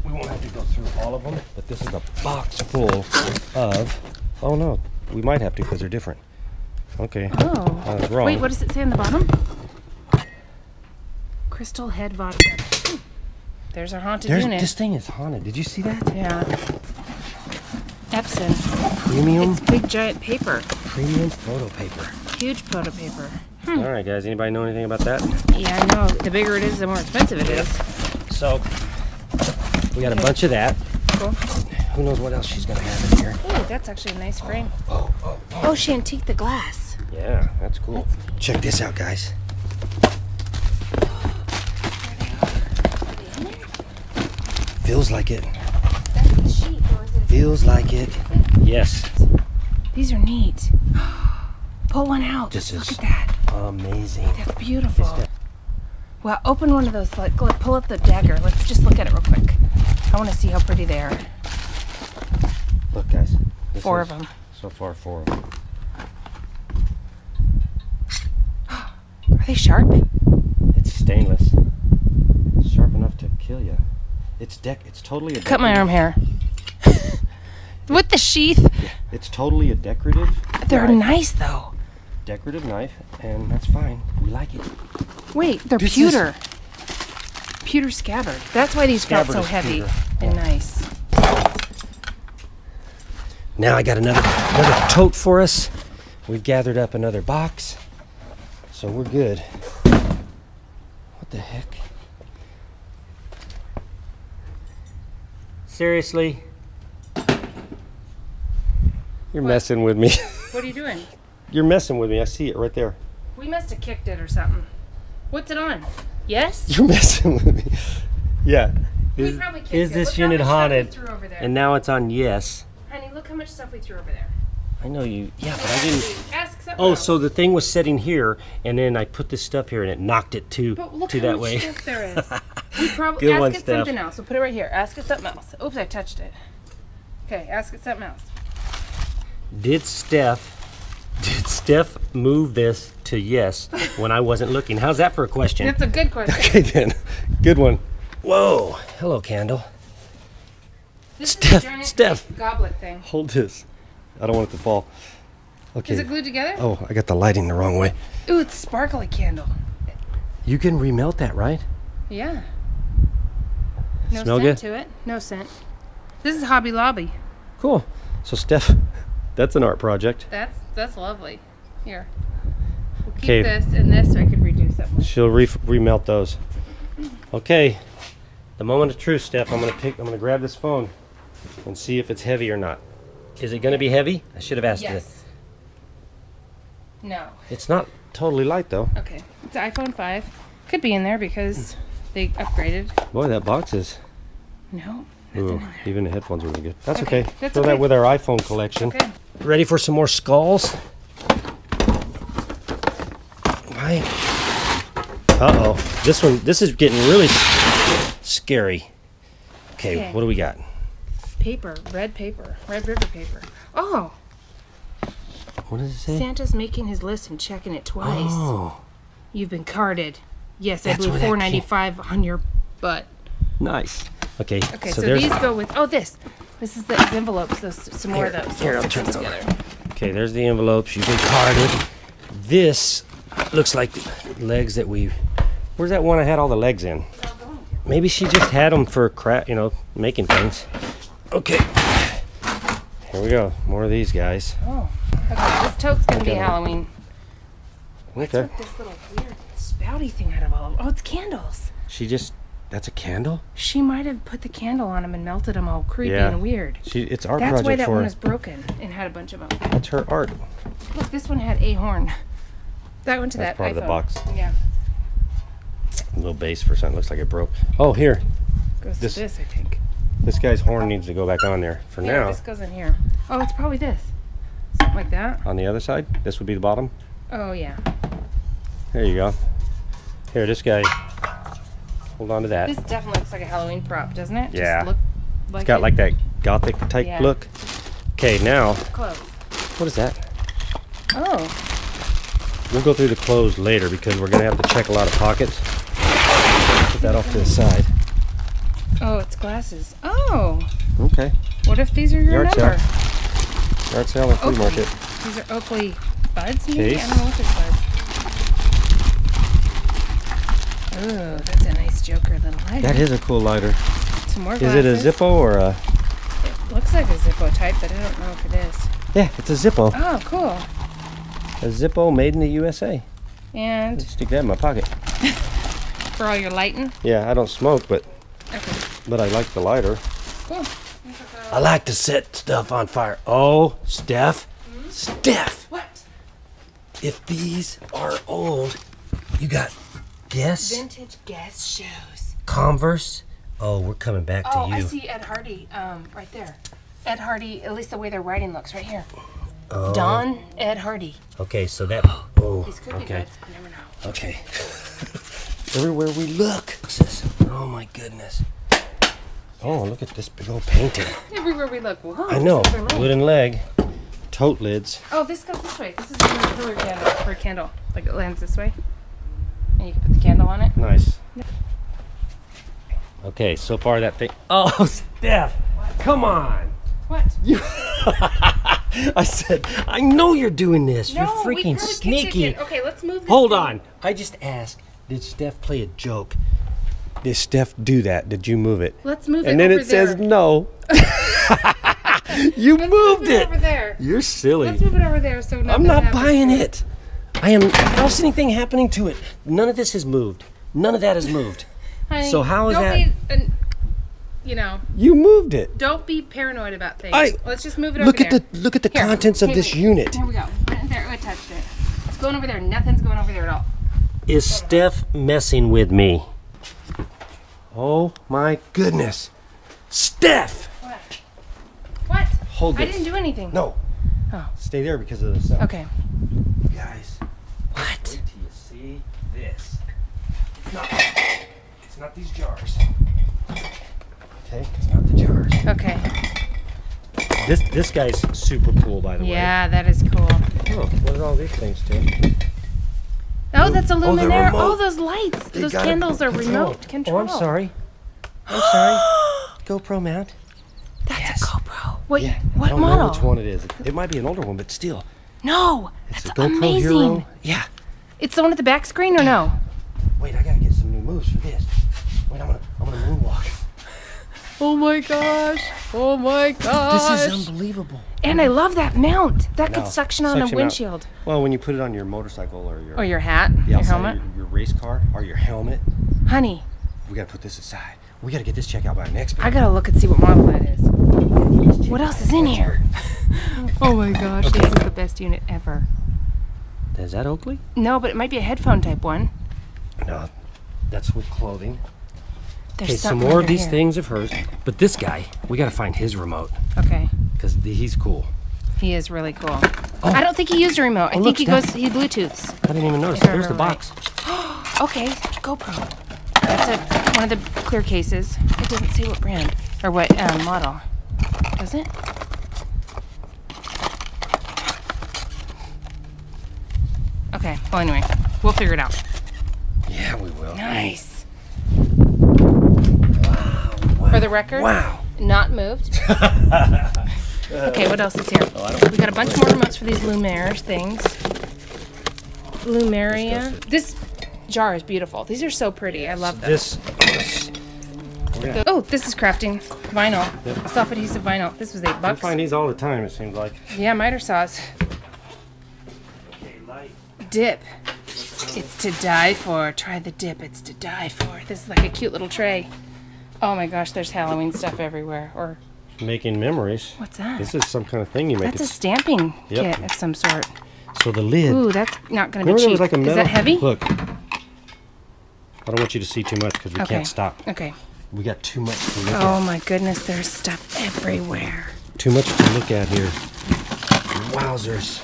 B: we won't have to go through all of them, but this is a box full of. Oh no, we might have to because they're different. Okay.
A: Oh.
B: I was wrong.
A: Wait, what does it say on the bottom? Crystal Head Vodka. There's our haunted
B: There's,
A: unit.
B: this thing is haunted. Did you see that?
A: Yeah. Epson.
B: Premium,
A: It's big giant paper.
B: premium photo paper.
A: Huge photo paper. Hmm.
B: All right, guys. Anybody know anything about that?
A: Yeah, I know. The bigger it is, the more expensive it is.
B: So we got a bunch of that.
A: Cool.
B: Who knows what else she's gonna have in here?
A: Ooh, that's actually a nice frame.
B: Oh, oh, oh.
A: Oh, she antiqued the glass.
B: Yeah, that's cool. Check this out, guys. Feels like it.
A: That's the sheet, or is it?
B: Feels like it. Yes.
A: These are neat. Pull one out.
B: This
A: Look
B: is-
A: at that.
B: Amazing.
A: That's beautiful.
B: That-
A: Well, open one of those. Like, pull up the dagger. Let's just look at it real quick. I want to see how pretty they are.
B: Look, guys.
A: Four of them.
B: So far, four of them.
A: Are they sharp?
B: It's stainless. Sharp enough to kill you. It's deck. It's totally a
A: Cut my arm hair. With the sheath.
B: It's totally a decorative.
A: They're
B: knife.
A: nice though.
B: Decorative knife, and that's fine. We like it.
A: Wait, they're
B: This is-
A: pewter. Pewter scabbard. That's why these felt
B: Scabbard
A: so
B: is
A: heavy
B: pewter.
A: and nice.
B: Now I got another another tote for us. We've gathered up another box, so we're good. What the heck? Seriously? You're
A: What?
B: messing with me.
A: What are you doing?
B: You're messing with me. I see it right there.
A: We must have kicked it or something. What's it on? Yes?
B: You're messing with me. Yeah.
A: We
B: Is,
A: probably kicked
B: is
A: it.
B: this
A: Look how
B: unit
A: much stuff we
B: haunted?
A: threw over there.
B: And now it's on yes.
A: Honey, look how much stuff we threw over there.
B: I know you. Yeah, but I didn't.
A: Ask something
B: Oh,
A: else.
B: so the thing was sitting here, and then I put this stuff here, and it knocked it to
A: But look
B: to
A: how
B: that
A: much
B: way.
A: stuff there is. We probably
B: Good
A: ask
B: one,
A: it
B: Steph.
A: something else. We'll put it right here. Ask it something else. Oops, I touched it. Okay, ask it something else.
B: Did Steph? Did Steph move this to yes when I wasn't looking? How's that for a question?
A: That's a good question.
B: Okay then, good one. Whoa, hello, candle.
A: This
B: Steph,
A: is a giant
B: Steph.
A: goblet thing.
B: Hold this. I don't want it to fall. Okay.
A: Is it glued together?
B: Oh, I got the lighting the wrong way.
A: Ooh, it's sparkly candle.
B: You can remelt that, right?
A: Yeah. No
B: Smell
A: scent
B: good?
A: to it. No scent. This is Hobby Lobby.
B: Cool. So Steph, that's an art project.
A: That's that's lovely. Here. We'll keep
B: Okay.
A: this and this so I could reduce it.
B: She'll re- remelt those. Okay. The moment of truth, Steph. I'm gonna pick. I'm gonna grab this phone and see if it's heavy or not. Is it gonna be heavy? I should have asked.
A: Yes. No.
B: It's not totally light though.
A: Okay. It's an iPhone 5. Could be in there because they upgraded.
B: Boy, that box is.
A: No.
B: Ooh, even the headphones are really good. That's okay.
A: Okay, that's
B: Throw
A: okay.
B: that with our iPhone collection.
A: Okay.
B: Ready for some more skulls? Why? Uh oh. This one. This is getting really scary. Okay,
A: Okay.
B: what do we got?
A: Paper. Red paper. Red river paper. Oh.
B: What does it say?
A: Santa's making his list and checking it twice.
B: Oh,
A: You've been carded. Yes, I
B: That's
A: blew
B: where that
A: four
B: came-
A: ninety five on your butt.
B: nice. Okay.
A: Okay,
B: so,
A: so,
B: there's.
A: these go with oh this. This is the envelopes. Those some more
B: Here,
A: of those.
B: here,
A: We'll
B: I'll
A: put
B: turn it over.
A: together.
B: Okay, there's the envelopes. You've been carded. This looks like legs that we. Where's that one I had all the legs in? Maybe she just had them for crap, you know, making things. Okay. Here we go. More of these guys.
A: Oh. Okay, this tote's gonna be Halloween.
B: Okay.
A: Took this little weird spouty thing out of all of Oh, it's candles.
B: She just. That's a candle.
A: She might have put the candle on them and melted them all creepy
B: Yeah.
A: and weird.
B: She. It's art
A: That's why that one
B: her.
A: was broken and had a bunch of them.
B: That's her art.
A: Look, this one had a horn. That went to
B: That's
A: that
B: part of the box.
A: Yeah,
B: A little base for something. Looks like it broke. Oh, here.
A: goes
B: This-
A: to this, I think.
B: This guy's horn needs to go back on there. For
A: Yeah,
B: now,
A: this goes in here. Oh, it's probably this. Something like that.
B: on the other side, this would be the bottom.
A: Oh yeah.
B: There you go. Here, this guy. Hold on to that.
A: This definitely looks like a Halloween prop, doesn't it?
B: Yeah.
A: Just look like
B: It's got
A: it.
B: like that gothic type
A: Yeah.
B: look. Okay, now
A: clothes.
B: what is that?
A: Oh,
B: We'll go through the clothes later because we're gonna have to check a lot of pockets. Put that off to the side.
A: oh, it's glasses. Oh,
B: Okay.
A: what if these are your
B: Yard
A: number?
B: sale. Yard sale and flea market.
A: These are Oakley buds, maybe. I
B: Case.
A: don't know what this was. Ooh, that's a nice Joker little lighter.
B: That is a cool lighter.
A: Some more
B: Is it a Zippo or a?
A: It looks like a Zippo type, but I don't know if it is.
B: Yeah, it's a Zippo.
A: Oh, cool.
B: A Zippo made in the USA.
A: And
B: Stick that in my pocket.
A: for all your lighting.
B: Yeah, I don't smoke, but
A: Okay,
B: but I like the lighter.
A: cool.
B: I like to set stuff on fire. Oh, Steph, hmm? Steph.
A: What?
B: If these are old, you got Guess,
A: Vintage Guess shoes.
B: Converse. Oh, we're coming back to
A: Oh,
B: you.
A: I see Ed Hardy um, right there. Ed Hardy, at least the way their writing looks, right here.
B: Oh.
A: Don Ed Hardy.
B: Okay, so that. Oh,
A: These could be
B: okay,
A: good. Never know.
B: okay. Everywhere we look. Oh my goodness. Oh, look at this big old painting.
A: Everywhere we look. Whoa,
B: I know.
A: this is for me.
B: Wooden leg. Tote lids.
A: Oh, this goes this way. This is a pillar candle for a candle. Like it lands this way. And And you can put the candle on it.
B: Nice. Okay, so far that thing. Oh, Steph, come on.
A: What?
B: You. I said, I know you're doing this.
A: No,
B: you're freaking
A: probably
B: sneaky.
A: Okay, let's move this
B: Hold
A: thing.
B: on. I just asked, did Steph play a joke? Did Steph do that? Did you move it?
A: Let's move it
B: and then
A: over
B: it says no. you
A: Let's
B: moved
A: move
B: it.
A: over there.
B: You're silly.
A: Let's move it over there so
B: I'm not
A: happens
B: buying
A: to
B: it. I am. See anything happening to it. None of this has moved. None of that has moved.
A: Honey,
B: So how is
A: don't
B: that-
A: Be, an- you know,
B: You moved it.
A: don't be paranoid about things.
B: I-
A: Let's just move it
B: Look
A: over
B: at
A: there.
B: the look at the
A: Here,
B: contents of
A: here,
B: this
A: wait.
B: unit.
A: Here we go. There. Oh, I touched it. It's going over there. Nothing's going over there at all.
B: Is Steph messing with me? Oh my goodness. Steph!
A: What? What?
B: Hold
A: I didn't do anything.
B: No.
A: Oh.
B: Stay there because of the sound.
A: Okay.
B: Guys,
A: What?
B: wait till you see this. It's not it's not these jars. Okay? It's not the jars.
A: Okay.
B: This this guy's super cool by the way.
A: Yeah, that is cool.
B: Oh, what are all these things do?
A: Oh, that's a
B: Oh, they're
A: luminaire. Oh,
B: remote.
A: those lights.
B: They
A: those
B: got it
A: candles are
B: controlled.
A: remote control.
B: Oh, I'm sorry. I'm sorry. GoPro mount.
A: That's
B: Yes.
A: a GoPro. Wait,
B: Yeah. I don't
A: model?
B: know which one it is. It, it might be an older one, but still.
A: No,
B: It's
A: that's
B: a GoPro
A: amazing.
B: Hero. Yeah.
A: It's the one at the back screen or no?
B: Wait, I gotta get some new moves for this. Wait, I'm gonna I'm gonna moonwalk.
A: Oh my gosh. Oh my gosh.
B: This is unbelievable.
A: and I love that mount. That
B: No,
A: could suction on a
B: suction out.
A: windshield.
B: Well, when you put it on your motorcycle or your
A: Or your hat, your helmet.
B: your, your race car or your helmet,
A: Honey,
B: we gotta put this aside. We gotta get this checked out by an expert.
A: I gotta look and see what model that is. What else is in here? Oh my gosh, this is the best unit ever.
B: Is that Oakley?
A: No, but it might be a headphone type one.
B: No, that's with clothing.
A: There's
B: Okay, some more of these
A: here.
B: things of hers. But this guy, we gotta find his remote
A: Okay,
B: because he's cool.
A: he is really cool. I don't think he used a remote. I
B: Oh,
A: think
B: look,
A: he goes. He Bluetooths.
B: I didn't even notice. There's the box.
A: Okay, GoPro. That's a one of the clear cases. It doesn't say what brand or what um, model. Does it? Okay. Well, anyway, we'll figure it out.
B: Yeah, we will.
A: Nice. Wow. For the record,
B: Wow.
A: not moved. okay, what else is here? Oh, we got a bunch more remotes for these Lumiere things. Lumeria. This jar is beautiful. These are so pretty. I love them.
B: This. this
A: Oh, this is crafting vinyl. Self-adhesive vinyl. This was eight
B: we
A: bucks.
B: find these all the time. It seems like.
A: Yeah, miter saws. Dip. It's to die for. Try the dip. It's to die for. This is like a cute little tray. Oh my gosh, there's Halloween stuff everywhere. Or
B: Making memories.
A: what's that?
B: This is some kind of thing you make.
A: That's a stamping
B: Yep.
A: kit of some sort.
B: so the lid.
A: Ooh, that's not going to be cheap.
B: was like a metal.
A: Is that heavy?
B: Look. I don't want you to see too much because we
A: Okay.
B: can't stop.
A: Okay.
B: We got too much to look
A: Oh my goodness, there's stuff everywhere.
B: Too much to look at here. Wowzers.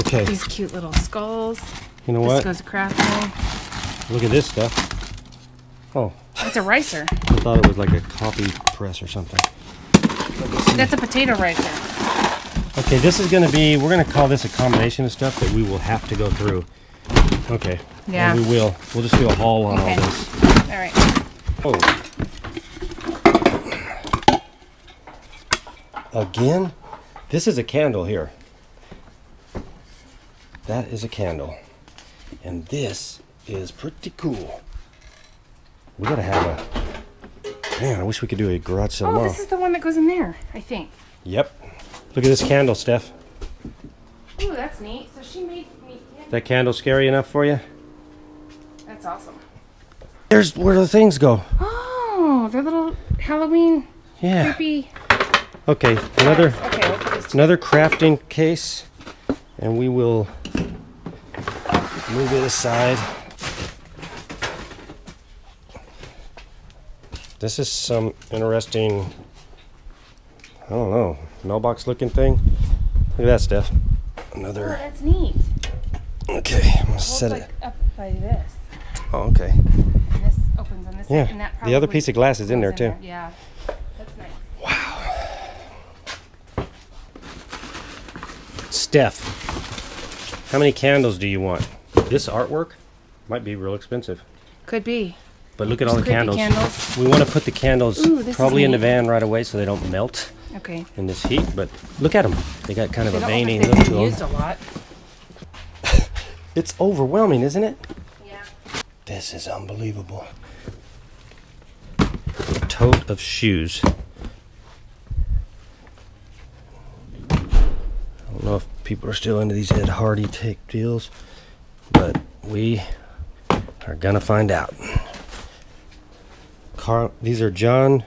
B: Okay.
A: These cute little skulls.
B: You know what?
A: This
B: what?
A: goes crafting.
B: Look at this stuff. Oh,
A: That's a ricer.
B: I thought it was like a coffee press or something.
A: That's a potato ricer.
B: Okay, this is gonna be, we're gonna call this a combination of stuff that we will have to go through. Okay. and
A: Yeah.
B: we will. We'll just do a haul on
A: Okay.
B: all this.
A: All right.
B: Oh. Again? This is a candle here. That is a candle. And this is pretty cool. We gotta have a. Man, I wish we could do a garage sale
A: Oh,
B: tomorrow.
A: this is the one that goes in there, I think.
B: Yep. Look at this candle, Steph.
A: Ooh, that's neat. So she made me.
B: That candle scary enough for you?
A: that's awesome.
B: There's where the things go.
A: Oh, they're little Halloween
B: Yeah.
A: creepy.
B: Okay, another
A: Okay, we'll put this
B: another crafting case, and we will move it aside. This is some interesting, I don't know, mailbox looking thing. Look at that, Steph.
A: Oh,
B: Another.
A: that's neat.
B: Okay, I'm gonna set
A: Holds
B: it.
A: up by this.
B: Oh, okay.
A: And this opens on this
B: Yeah,
A: side. And that
B: the other piece of glass is in there too.
A: Yeah. That's nice. Wow.
B: Steph, how many candles do you want? This artwork? Might be real expensive.
A: Could be.
B: But look at all the candles.
A: candles.
B: We want to put the candles
A: Ooh,
B: probably in the van right away so they don't melt
A: Okay.
B: in this heat. But look at them. They got kind of
A: They
B: a veiny
A: look
B: to them.
A: used a lot.
B: It's overwhelming, isn't it?
A: Yeah.
B: This is unbelievable. A Tote of shoes. I don't know if people are still into these Ed Hardy take deals, but we are gonna find out. Car- these are John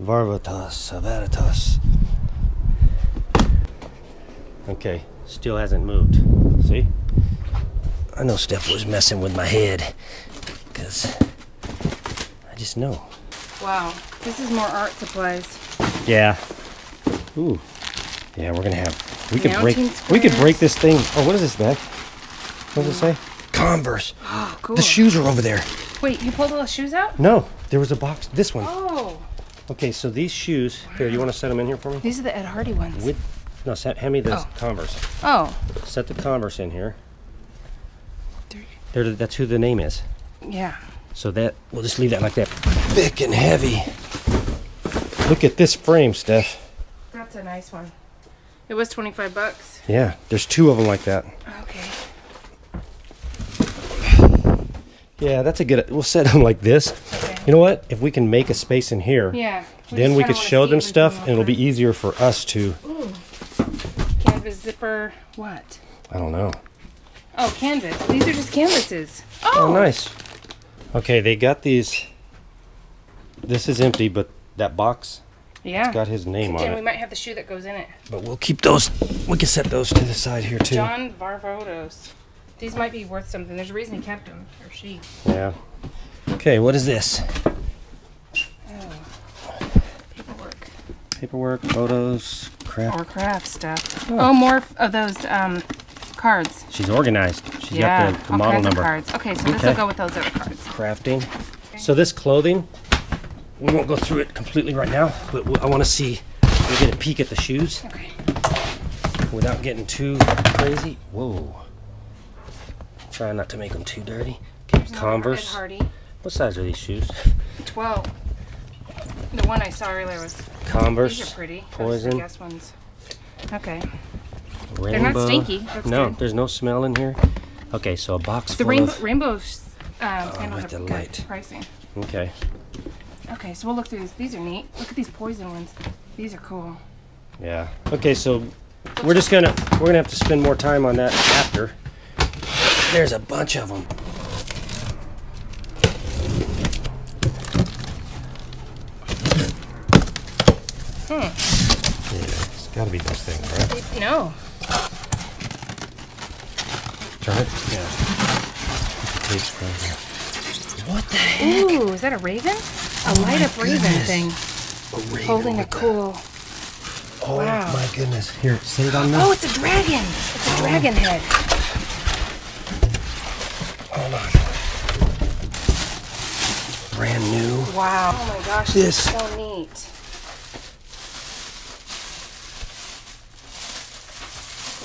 B: Varvatos, Varvatos. Okay, still hasn't moved. See? I know Steph was messing with my head because I just know.
A: Wow. This is more art supplies.
B: Yeah. Ooh. Yeah, we're gonna have. We could break.
A: Mounting
B: We could break this thing. Oh, what is this, Beth? What does it say? Converse.
A: Oh, cool.
B: The shoes are over there.
A: Wait, you pulled all the shoes out?
B: No, there was a box. This one.
A: Oh.
B: Okay, so these shoes. Here, you want to set them in here for me?
A: These are the Ed Hardy ones.
B: With. No, set, hand me the
A: Oh.
B: Converse.
A: oh.
B: Set the Converse in here. There, that's who the name is.
A: Yeah.
B: So that we'll just leave that like that. Thick and heavy. Look at this frame, Steph.
A: That's a nice one. It was 25 bucks.
B: Yeah, there's two of them like that.
A: Okay.
B: Yeah, that's a good. We'll set them like this.
A: Okay.
B: You know what? If we can make a space in here,
A: Yeah.
B: then we could show them stuff, and it'll be easier for us to.
A: Canvas zipper. What?
B: I don't know.
A: Oh, canvas. These are just canvases.
B: Oh, oh. nice. Okay, they got these. This is empty, but that box
A: Yeah.
B: It's got his name on it.
A: and we might have the shoe that goes in it.
B: But we'll keep those. We can set those to the side here too.
A: John Varvatos. These might be worth something. There's a reason he kept them, or she.
B: Yeah. Okay, what is this?
A: Paperwork.
B: Paperwork, photos, craft.
A: Or craft stuff. Oh, more of those um, cards.
B: She's organized. She's
A: yeah,
B: got the, the
A: all
B: model
A: kinds
B: number.
A: of cards. Okay, so this will go with those other cards.
B: crafting. So this clothing, we won't go through it completely right now, but I want to see, we get a peek at the shoes
A: Okay.
B: without getting too crazy. Whoa. Try not to make them too dirty. Okay, Converse. What size are these shoes?
A: 12. The one I saw earlier was.
B: Converse.
A: These are pretty.
B: Poison.
A: guess ones. Okay.
B: Rainbow.
A: They're not stinky. That's
B: no,
A: good.
B: there's no smell in here. Okay, so a box
A: The
B: full
A: rainbow
B: of.
A: rainbow um, candles
B: with
A: are
B: the light.
A: pricing.
B: Okay.
A: Okay, so we'll look through these. These are neat. Look at these poison ones. These are cool.
B: Yeah. Okay, so we're just gonna we're gonna have to spend more time on that after. There's a bunch of them.
A: Hmm.
B: Yeah, it's gotta be this thing, right?
A: No.
B: Turn it. Yeah. What the heck?
A: Ooh, is that a raven? A light up raven thing.
B: A raven
A: Holding a
B: with the-
A: cool.
B: Oh
A: wow.
B: my goodness! Here, set it on
A: Oh, it's a dragon. It's a dragon head.
B: Hold on. Brand new.
A: Wow. Oh my gosh,
B: This-
A: this is so neat.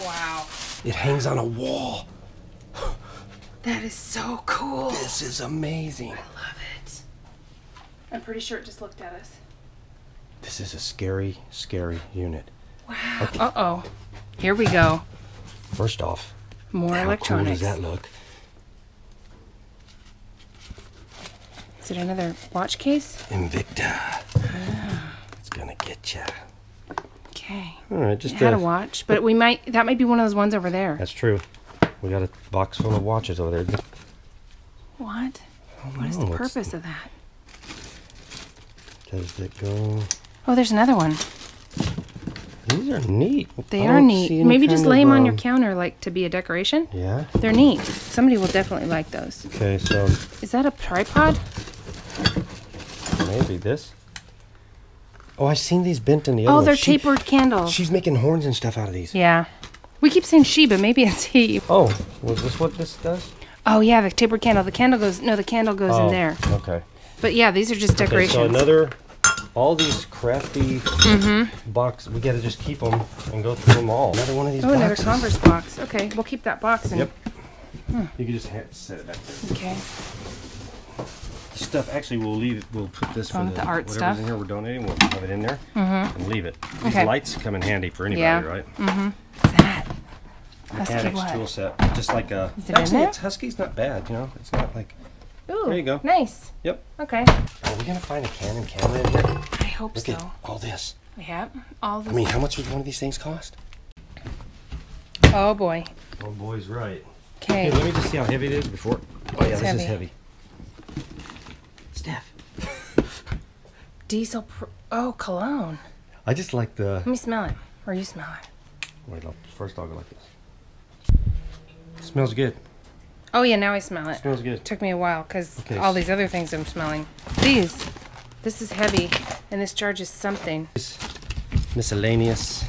A: Wow.
B: It hangs on a wall.
A: That is so cool.
B: This is amazing.
A: I love it. I'm pretty sure it just looked at us.
B: This is a scary, scary unit.
A: Wow. Uh oh. Here we go.
B: First off,
A: More
B: how
A: electronics.
B: cool does that look?
A: Is it another watch case?
B: Invicta. It's gonna get ya.
A: Okay.
B: All right, just
A: It had
B: uh,
A: a watch, but we might. That might be one of those ones over there.
B: That's true. We got a box full of watches over there.
A: What? What is
B: know,
A: the
B: it's-
A: purpose of that?
B: Does it go?
A: Oh, there's another one.
B: These are neat.
A: They
B: I
A: are neat. Maybe just lay them on your
B: um,
A: counter, like to be a decoration.
B: Yeah.
A: They're neat. Somebody will definitely like those.
B: Okay, so
A: Is that a tripod?
B: Maybe this. Oh, I've seen these bent in the oh, other
A: Oh,
B: one.
A: they're
B: She-
A: tapered candles.
B: She's making horns and stuff out of these.
A: Yeah. We keep saying she, but maybe it's he.
B: Oh, was this what this does?
A: Oh yeah, the tapered candle. The candle goes. No, the candle goes
B: oh,
A: in there.
B: Okay.
A: But yeah, these are just
B: Okay,
A: decorations.
B: so another, all these crafty mm-hmm. box, we gotta just keep them and go through them all. Another one of these
A: oh, another. Converse box. Okay, we'll keep that box and
B: Yep. Hmm. You can just set it back there.
A: Okay.
B: Stuff. Actually, we'll leave it. We'll put this
A: Going
B: for the,
A: the art
B: whatever's
A: stuff.
B: in here. We're donating. We'll have it in there mm-hmm. and leave it. These
A: Okay.
B: lights come in handy for anybody,
A: Yeah.
B: right? Mm-hmm.
A: What's that? Husky
B: Mechanics
A: what?
B: tool set, just like a.
A: Is it in
B: actually,
A: there?
B: it's Husky's not bad. You know, it's not like.
A: Ooh.
B: There you go.
A: Nice.
B: Yep.
A: Okay.
B: Are we gonna find a Canon camera in here?
A: I hope so.
B: at all this.
A: Yeah. All this.
B: I mean, how much would one of these things cost?
A: oh boy.
B: Oh, boy's right. Hey,
A: Okay.
B: let me just see how heavy it is before. Oh yeah,
A: It's
B: this is
A: heavy.
B: heavy.
A: Diesel. Oh, cologne.
B: I just like the.
A: Let me smell it. Or you smell it.
B: Wait, I'll, first I'll go like this. Smells good.
A: Oh yeah, now I smell it.
B: Smells good.
A: Took me a while because
B: Okay,
A: all these other things I'm smelling. These. This is heavy, and this charges something.
B: Miscellaneous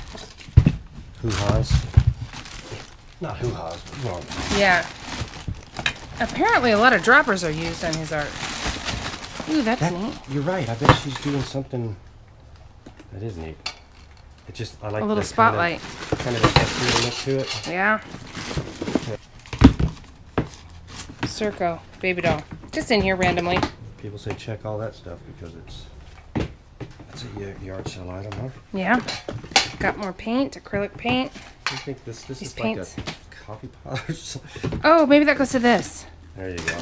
B: hoo-haws. Not hoo-haws, but well,
A: Yeah. Apparently, a lot of droppers are used on his art. Ooh, that's
B: that,
A: neat.
B: you're right. I bet she's doing something that is neat. It just I like
A: A little spotlight.
B: Kind of, kind of look to it.
A: Yeah. Circo, baby doll. Just in here randomly.
B: People say check all that stuff because it's it's a yard sale item, huh?
A: Yeah. Got more paint, acrylic paint.
B: I think this this
A: These
B: is
A: paints.
B: like a coffee pot or something.
A: Oh, maybe that goes to this.
B: There you go.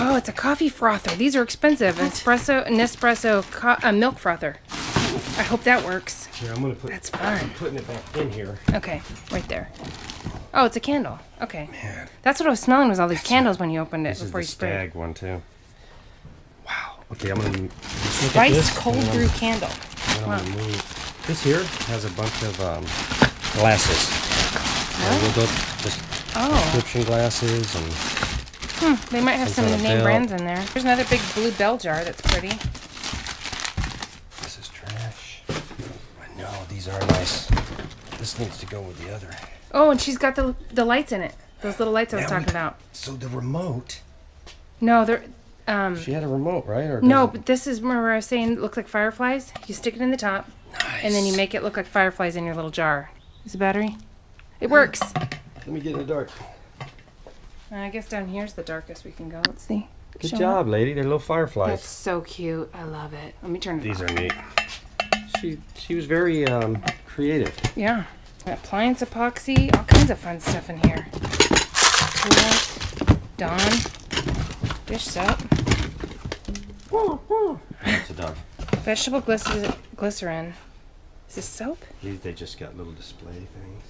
A: Oh, it's a coffee frother. These are expensive. An espresso, an espresso co- a milk frother. I hope that works.
B: Here, I'm gonna put.
A: That's fine.
B: I'm putting it back in here.
A: Okay, right there. Oh, it's a candle. Okay.
B: Man,
A: That's what I was smelling was all these candles when you opened it
B: this is
A: before
B: the
A: you sprayed.
B: stag one too. Wow. Okay, I'm gonna m- just look at
A: Spice
B: this,
A: cold
B: and then I'm-
A: brew candle.
B: then I'm gonna move. This here has a bunch of um, glasses. And we'll go just
A: Oh,
B: prescription glasses and
A: hmm, they might have
B: Some
A: some name brands in there. There's another big blue bell jar that's pretty.
B: this is trash. I know these are nice. This needs to go with the other.
A: Oh, and she's got the the lights in it. Those little lights I was
B: Now we-
A: talking about.
B: So the remote.
A: No, they're um
B: She had a remote, right? Or
A: no, but this is where I was saying it looks like fireflies. You stick it in the top, and then you make it look like fireflies in your little jar. Is the battery? It works.
B: Let me get in the dark.
A: And I guess down here's the darkest we can go. Let's see.
B: Good
A: Show 'em.
B: job, lady. They're little fireflies.
A: That's so cute. I love it. Let me turn it
B: These
A: off.
B: are neat. She she was very um, creative.
A: Yeah. Appliance epoxy, all kinds of fun stuff in here. Tools, Dawn, dish soap,
B: It's a dog.
A: vegetable glycer- glycerin. Is this soap?
B: These they just got little display things.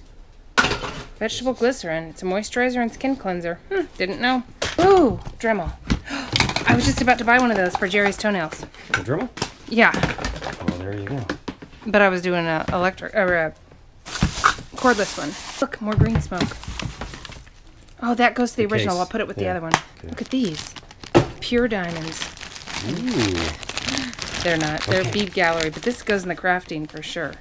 A: Vegetable glycerin. It's a moisturizer and skin cleanser. Hmm, didn't know. Ooh, Dremel. I was just about to buy one of those for Jerry's toenails.
B: The Dremel?
A: Yeah,
B: Well, there you go.
A: but I was doing a electric or a cordless one. Look, more green smoke. Oh, that goes to the
B: The
A: original.
B: case.
A: I'll put it with the other one.
B: Okay.
A: Look at these. Pure diamonds.
B: Ooh.
A: They're not. They're
B: Okay.
A: bead gallery, but this goes in the crafting for sure.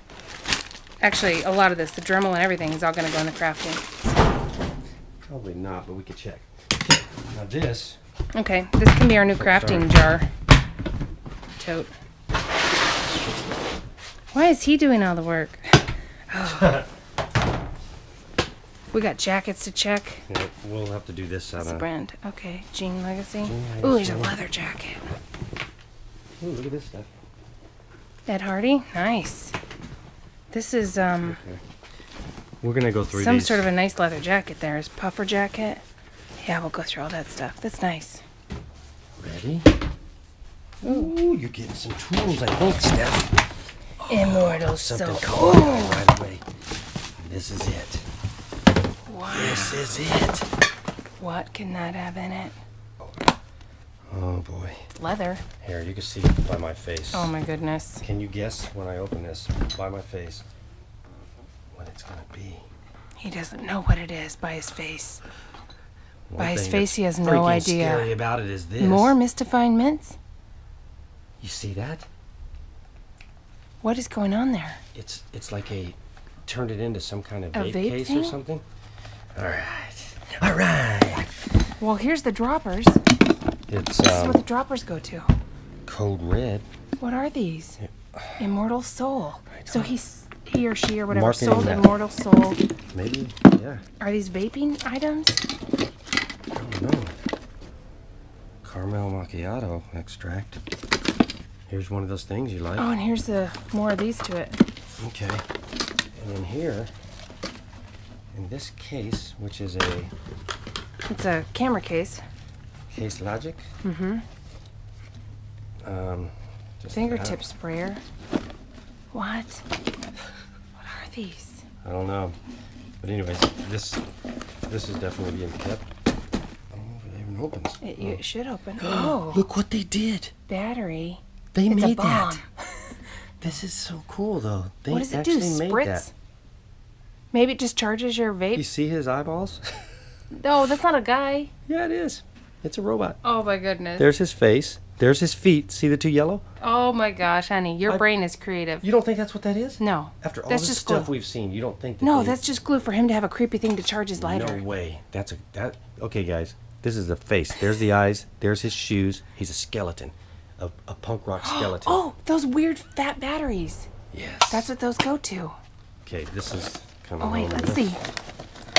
A: Actually, a lot of this, the Dremel and everything, is all going to go in the crafting.
B: Probably not, but we could check. Now this,
A: Okay, this can be our new oh, crafting jar. Tote. Why is he doing all the work? Oh. we got jackets to check.
B: know, we'll have to do this
A: What's the brand? Okay, Jean Legacy.
B: Jean
A: Ooh, there's a leather jacket.
B: Ooh, look at this stuff.
A: Ed Hardy, nice. This is um
B: Okay. We're gonna go through
A: some
B: these.
A: sort of a nice leather jacket. There is puffer jacket. Yeah, we'll go through all that stuff. That's nice.
B: Ready? Ooh, you're getting some tools, I think, Steph.
A: Immortal
B: Something
A: soap.
B: caught right away. This is it.
A: Wow.
B: This is it.
A: What can that have in it?
B: Oh boy.
A: It's leather.
B: Here, you can see by my face.
A: Oh my goodness.
B: Can you guess when I open this by my face what it's gonna be?
A: He doesn't know what it is by his face.
B: One
A: By his face, he has no idea.
B: Scary about it is this.
A: More mystifying mints?
B: You see that?
A: What is going on there?
B: It's it's like a turned it into some kind of
A: A
B: vape,
A: vape
B: case
A: thing?
B: or something. All right, all right.
A: Well, here's the droppers.
B: It's
A: This is
B: um,
A: what the droppers go to.
B: code red.
A: What are these? Immortal Soul. So he's he or she or whatever
B: Marketing
A: sold
B: that.
A: Immortal Soul.
B: Maybe, yeah.
A: Are these vaping items?
B: I don't know. Caramel macchiato extract. Here's one of those things you like.
A: Oh, and here's the more of these to it.
B: Okay. And then here, in this case, which is a
A: It's a camera case.
B: Case Logic.
A: Mm-hmm.
B: Um, just
A: Fingertip sprayer. What? What are these?
B: I don't know. But anyways, this this is definitely being kept. I don't know if it even opens.
A: It, you, it should open. Oh,
B: Look what they did.
A: battery.
B: They
A: It's
B: made that. This is so cool though. They
A: what does it do? Spritz?
B: that.
A: Maybe it just charges your vape.
B: You see his eyeballs?
A: No, that's not a guy.
B: yeah, it is. It's a robot.
A: Oh my goodness.
B: There's his face. There's his feet. See the two yellow?
A: oh my gosh, honey, your
B: I-
A: brain is creative.
B: You don't think that's what that is?
A: No.
B: After all
A: That's
B: this
A: just
B: stuff
A: glue.
B: we've seen, you don't think that
A: No, that's just glue for him to have a creepy thing to charge his lighter.
B: No way. That's a that. Okay, guys. This is the face. There's the eyes. There's his shoes. He's a skeleton, a, a punk rock skeleton.
A: Oh, those weird fat batteries.
B: yes.
A: That's what those go to.
B: okay. This is kind of.
A: Oh wait, let's see.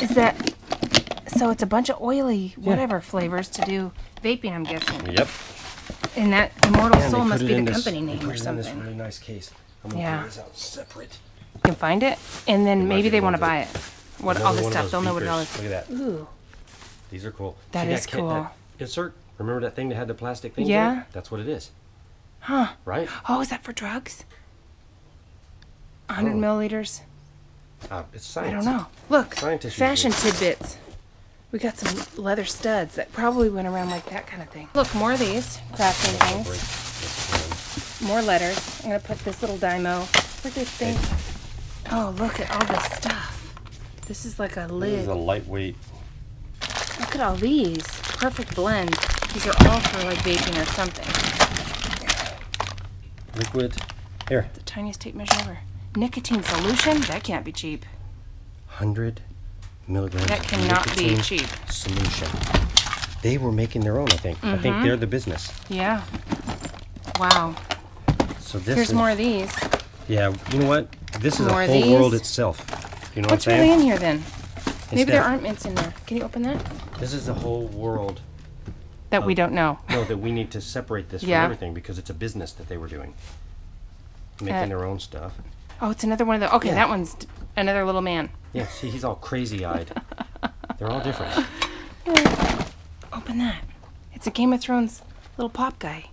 A: Is that so? It's a bunch of oily whatever flavors to do vaping. I'm guessing.
B: Yep.
A: And that Immortal Soul must be the
B: this-
A: company name
B: put
A: or
B: it in this
A: something.
B: really nice case. I'm gonna
A: Yeah.
B: put this out separate.
A: You can find it, and then
B: might
A: maybe
B: be
A: they want to
B: of
A: buy it. What all
B: Another
A: this
B: one of
A: stuff?
B: those
A: They'll know what it all
B: beakers.
A: is.
B: Look at that.
A: Ooh,
B: These are cool.
A: That
B: See
A: is
B: kit-
A: cool.
B: insert. Remember that thing that had the plastic thing?
A: Yeah.
B: That's what it is.
A: huh?
B: Right.
A: Oh, is that for drugs? 100
B: Oh.
A: milliliters.
B: Uh, it's
A: I
B: science.
A: don't know. Look,
B: Scientists use
A: fashion tidbits. We got some leather studs that probably went around like that kind of thing. Look, more of these crafting things. More letters. I'm gonna put this little dymo. Look at this thing. Oh, look at all this stuff. This is like a
B: one. This is a lightweight.
A: Look at all these. Perfect blend. These are all for like vaping or something.
B: liquid. Here.
A: The tiniest tape measure ever. Nicotine solution? That can't be cheap.
B: 100 milligrams
A: That
B: of
A: cannot be cheap.
B: solution. They were making their own, I think. I
A: Mm-hmm.
B: think they're the business.
A: Yeah. Wow.
B: So this
A: Here's
B: is,
A: more of these.
B: Yeah, you know what? This is
A: More
B: a
A: of
B: whole world itself. You know
A: What's
B: what I'm
A: really
B: saying?
A: in here then?
B: It's
A: Maybe there aren't mints in there. Can you open that?
B: This is a whole world.
A: That we don't know.
B: No, that we need to separate this
A: Yeah.
B: from everything because it's a business that they were doing. Making
A: Uh,
B: their own stuff.
A: Oh, it's another one of the. Okay,
B: Yeah.
A: that one's another little man.
B: Yeah, see, he's all crazy eyed. They're all different.
A: Open that. It's a Game of Thrones little pop guy.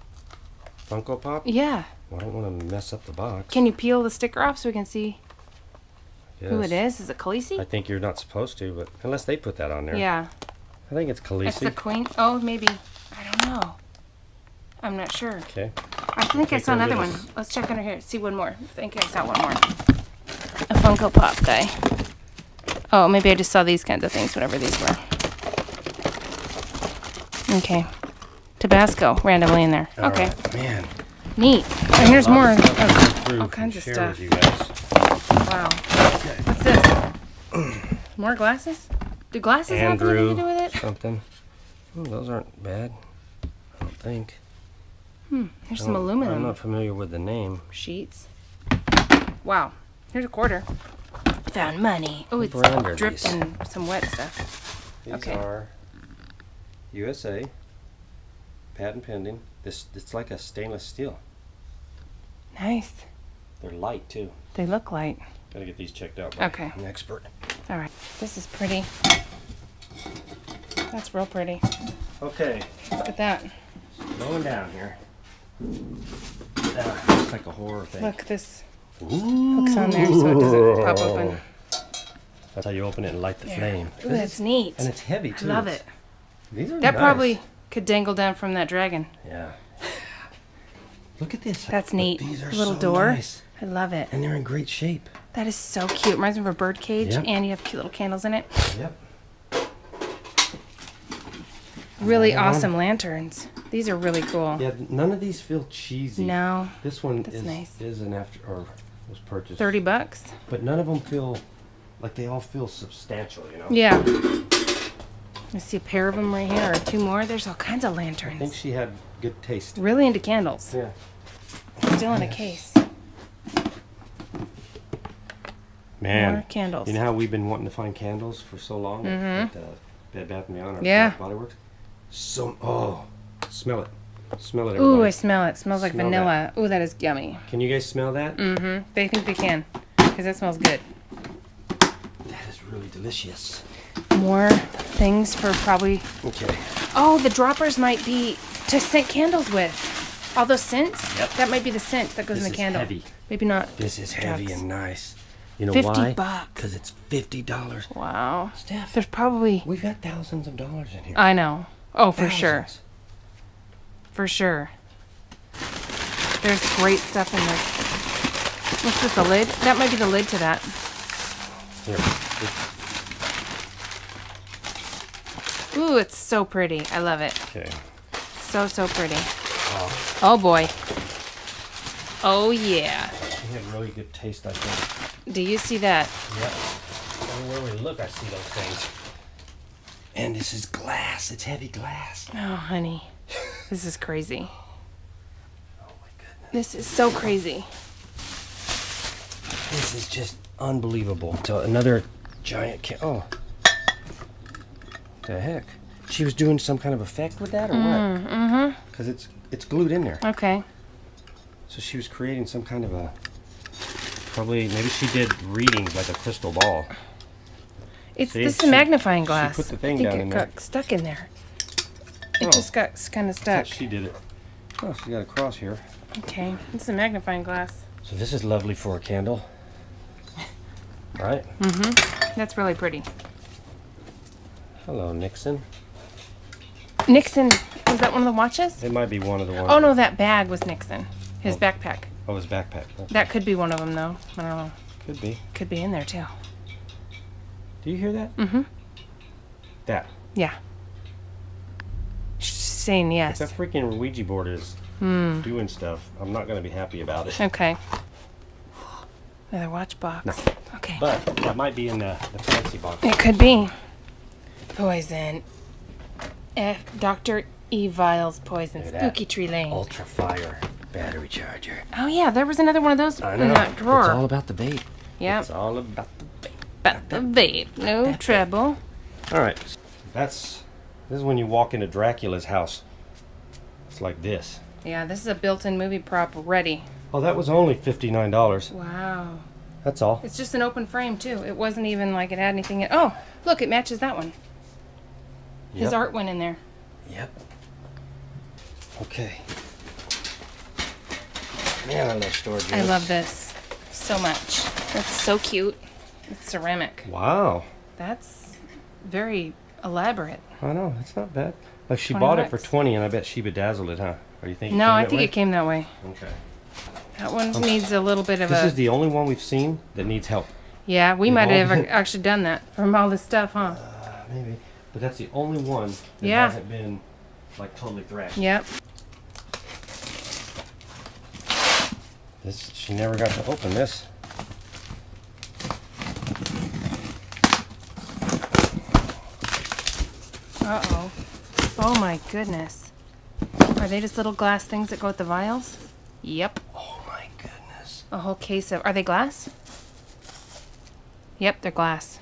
B: Funko Pop?
A: Yeah.
B: Well, I don't want to mess up the box.
A: Can you peel the sticker off so we can see who it is? Is? It Khaleesi?
B: I think you're not supposed to, but unless they put that on there.
A: yeah.
B: I think it's Khaleesi.
A: It's the queen. Oh, maybe. I don't know. I'm not sure.
B: okay.
A: I think I saw another one. Let's check under here. See one more. I think I saw one more. A Funko Pop guy. Oh, maybe I just saw these kinds of things, whatever these were. Okay. Tabasco, randomly in there.
B: All
A: okay.
B: right, Man.
A: Neat. And here's more.
B: of stuff to
A: of-
B: go through
A: all kinds of stuff.
B: with you guys.
A: Wow. What's this? More glasses? Do glasses have anything
B: Andrew
A: to do with it?
B: something. Oh, those aren't bad. I don't think.
A: Hmm.
B: Here's
A: some aluminum
B: I'm not familiar with the name.
A: sheets. Wow. Here's a quarter. Found money. Oh, it's
B: brand are
A: dripped
B: these?
A: in some wet stuff.
B: These
A: Okay.
B: are USA. Patent pending. This it's like a stainless steel.
A: Nice.
B: They're light too.
A: They look light.
B: Gotta get these checked out by
A: Okay.
B: an expert.
A: All right. This is pretty. That's real pretty.
B: Okay,
A: Look at that.
B: going down here. Ah, it's like a horror thing.
A: Look, this
B: Ooh.
A: Hooks on there so it doesn't pop open.
B: That's how you open it and light the
A: There.
B: flame.
A: Ooh, that's neat.
B: And it's heavy
A: I
B: too.
A: love it.
B: These are
A: That
B: nice.
A: probably could dangle down from that dragon.
B: Yeah. Look at this.
A: That's
B: Look,
A: neat.
B: These are
A: Little
B: so
A: door.
B: nice.
A: I love it.
B: And they're in great shape.
A: That is so cute. Reminds me of a bird cage,
B: Yep.
A: and you have cute little candles in it.
B: Yep.
A: Really
B: Another one.
A: awesome lanterns. These are really cool.
B: Yeah, none of these feel cheesy.
A: No,
B: This one
A: That's
B: is
A: nice.
B: is an after or was purchased.
A: 30 bucks.
B: But none of them feel like they all feel substantial, you know.
A: Yeah. I see a pair of them right here, or two more. There's all kinds of lanterns.
B: I think she had good taste.
A: Really into candles.
B: Yeah.
A: Still in a case.
B: Man.
A: More candles.
B: You know how we've been wanting to find candles for so long
A: mm-hmm.
B: at uh, Bed Bath and Beyond or
A: Yeah.
B: Body Works? So, oh, smell it. Smell it,
A: Ooh. I smell it. Smells like
B: Smell
A: vanilla. Ooh, that is yummy.
B: Can you guys smell that?
A: Mm-hmm. They think they can, because that smells good.
B: That is really delicious.
A: More things for probably.
B: Okay.
A: Oh, the droppers might be to scent candles with. All those scents.
B: Yep.
A: That might be the scent that goes
B: This
A: in the
B: is
A: candle.
B: heavy.
A: Maybe not.
B: This is heavy
A: Drugs.
B: and nice. You know
A: 50
B: why?
A: bucks.
B: Because it's fifty dollars.
A: Wow.
B: Steph,
A: There's probably.
B: we've got thousands of dollars in here.
A: I know. Oh, for sure. For sure. There's great stuff in this. What's this? A lid? That might be the lid to that.
B: Here.
A: Ooh, it's so pretty. I love it.
B: Okay.
A: So so pretty. Oh oh boy. Oh yeah.
B: They have really good taste, I think.
A: Do you see that?
B: Yep. Everywhere we look, I see those things. And this is glass. It's heavy glass.
A: Oh, honey. This is crazy.
B: Oh.
A: This is so crazy.
B: This is just unbelievable. So another giant can. Oh. The heck? She was doing some kind of effect with that, or what?
A: Mm-hmm.
B: Because it's it's glued in there.
A: Okay.
B: So she was creating some kind of a. Probably maybe she did readings like a crystal ball.
A: It's
B: See,
A: this is
B: she-
A: a magnifying
B: she
A: glass.
B: put the thing
A: I think
B: down
A: it
B: in
A: got
B: there.
A: stuck in there. It
B: Oh.
A: just got kind of stuck.
B: she did it. Oh, she got a cross here.
A: Okay. it's a magnifying glass.
B: So this is lovely for a candle. Right? Mm-hmm.
A: That's really pretty.
B: Hello, Nixon.
A: Nixon, was that one of the watches?
B: It might be one of the ones.
A: Oh no, that bag was Nixon. His
B: Oh.
A: backpack.
B: Oh, his backpack. Okay.
A: That could be one of them though. I don't know.
B: Could be.
A: Could be in there too.
B: Do you hear that?
A: Mm-hmm.
B: That.
A: Yeah. Saying yes.
B: That freaking Ouija board is
A: Hmm.
B: doing stuff. I'm not going to be happy about it.
A: Okay. Another watch box.
B: No.
A: Okay.
B: But that might be in the, the fancy box.
A: It could be. Poison. F. Dr. E. Viles poison.
B: Look at that.
A: Spooky Tree Lane.
B: Ultra fire battery charger.
A: Oh yeah, there was another one of those in that
B: It's all about the bait.
A: Yeah.
B: It's all about the bait.
A: But the vape. No trouble.
B: All right. That's this is when you walk into Dracula's house. It's like this.
A: Yeah, this is a built-in movie prop ready.
B: Oh, that was only fifty nine dollars.
A: Wow.
B: That's all.
A: It's just an open frame too. It wasn't even like it had anything in Oh, look, it matches that one. His art went in there.
B: Yep. Okay. Man, I love storage.
A: I love this so much. That's so cute. It's ceramic.
B: Wow.
A: That's very elaborate.
B: I know that's not bad. Like she
A: 20
B: bought it for twenty, and I bet she bedazzled it, huh? Or you think? it
A: No, I think
B: way?
A: it came that way.
B: Okay.
A: That one needs a little bit of
B: This
A: a.
B: is the only one we've seen that needs help.
A: yeah, we might have actually done that from all this stuff, huh?
B: Uh, maybe, but that's the only one that
A: Yeah.
B: hasn't been like totally thrashed.
A: Yep.
B: This she never got to open this.
A: Uh oh. Oh my goodness. Are they just little glass things that go with the vials? Yep.
B: Oh my goodness.
A: A whole case of. Are they glass? Yep, they're glass.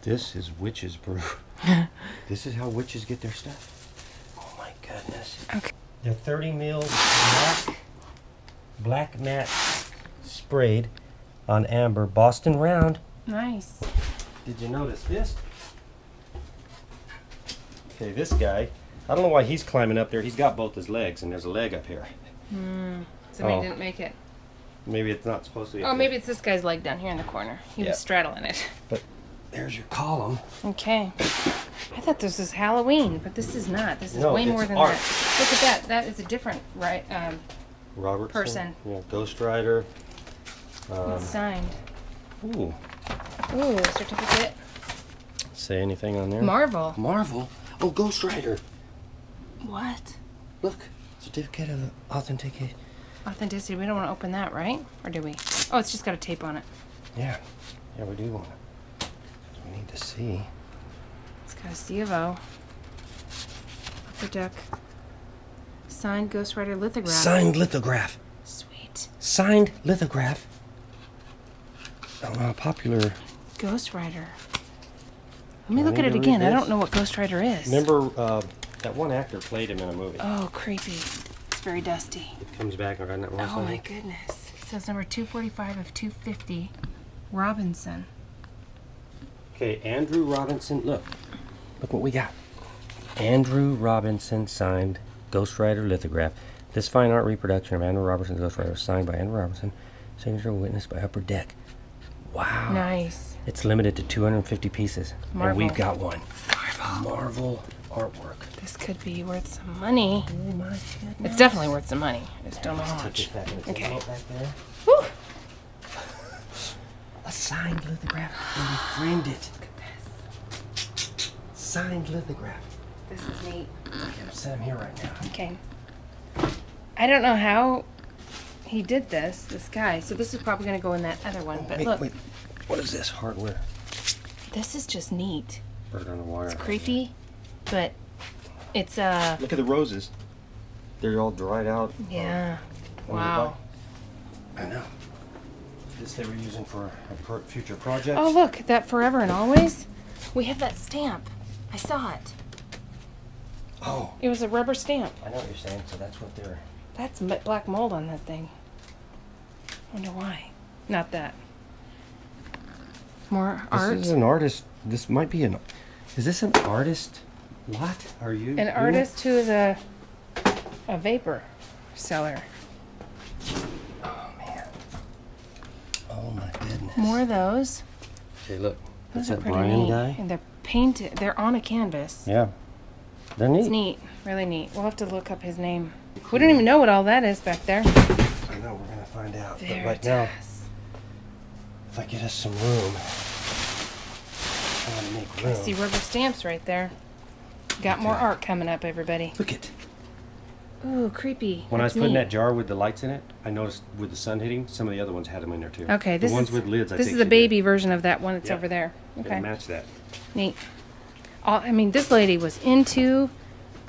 B: This is witches brew. this is how witches get their stuff. Oh my goodness.
A: Okay.
B: They're 30 mils black, black matte sprayed on amber Boston round.
A: Nice.
B: Did you notice this? Okay, this guy, I don't know why he's climbing up there. He's got both his legs, and there's a leg up here.
A: Somebody
B: Oh.
A: didn't make it.
B: Maybe it's not supposed to be.
A: Oh,
B: there.
A: maybe it's this guy's leg down here in the corner. He was straddling it.
B: But there's your column.
A: Okay. I thought this was Halloween, but this is not. This is
B: No,
A: way more than
B: art.
A: that. Look at that. That is a different right um
B: Robertson.
A: Person.
B: Yeah, Ghost Rider. Um,
A: it's signed.
B: ooh,
A: Ooh, certificate.
B: say anything on there?
A: Marvel.
B: Marvel. Oh, Ghost Rider.
A: What?
B: Look, certificate of authentication.
A: Authenticity. We don't want to open that, right? Or do we? Oh, it's just got a tape on it.
B: Yeah, yeah, we do want to. We need to see.
A: It's got a C of O. Upper deck. Signed Ghost Rider lithograph.
B: Signed lithograph.
A: Sweet.
B: Signed lithograph. Don't how popular.
A: Ghost Rider. Let me
B: I
A: look at it again. I don't know what Ghost Rider is.
B: Remember uh, that one actor played him in a movie.
A: Oh, creepy. It's very dusty.
B: It comes back around that one.
A: Oh my goodness. It says number 245 of 250. Robinson.
B: Okay, Andrew Robinson. Look, look what we got. Andrew Robinson signed Ghost Rider lithograph. This fine art reproduction of Andrew Robinson's Ghost Rider was signed by Andrew Robinson. Signature witnessed by Upper Deck. Wow.
A: Nice.
B: It's limited to 250 pieces, and we've got one. Marvel artwork.
A: This could be worth some money.
B: Oh.
A: It's definitely worth some money. I just don't know how much.
B: this back in its
A: Okay.
B: envelope back there.
A: Whew.
B: A signed lithograph. And we framed it. Signed lithograph.
A: This is neat.
B: I'm set him here right now.
A: Okay. I don't know how he did this, this guy. So this is probably going to go in that other one. Oh, but
B: wait,
A: look,
B: wait. What is this? Hardware.
A: this is just neat.
B: Bird on the wire.
A: It's creepy, but it's uh
B: Look at the roses. They're all dried out.
A: yeah.
B: on
A: Wow.
B: I know. This they were using for a per- future project.
A: Oh look, that forever and always. We have that stamp. I saw it.
B: Oh,
A: It was a rubber stamp.
B: I know what you're saying. So that's what they're.
A: That's black mold on that thing. Wonder why. Not that. More art.
B: This is an artist. This might be an. Is this an artist? What are you?
A: An
B: doing?
A: artist who is a a vapor seller.
B: Oh man. Oh my goodness.
A: More of those.
B: Okay, look.
A: Those
B: That's
A: are
B: that
A: pretty
B: Brian
A: neat.
B: guy.
A: And they're painted. They're on a canvas.
B: Yeah. They're neat.
A: It's
B: neat.
A: Really neat. We'll have to look up his name. We don't even know what all that is back there.
B: I know. We're gonna find out. But right now,
A: Veritas.
B: if I get us some room, to make
A: I see rubber stamps right there. Got more art coming up, everybody.
B: Look it.
A: Ooh, creepy.
B: When I was putting
A: neat.
B: that jar with the lights in it, I noticed with the sun hitting, some of the other ones had them in there too.
A: Okay,
B: the
A: this
B: ones
A: is
B: with lids. I
A: this
B: think
A: is a
B: she did.
A: baby version of that one that's
B: Yeah.
A: over there.
B: It'll
A: Okay,
B: match that.
A: neat. All, I mean, this lady was into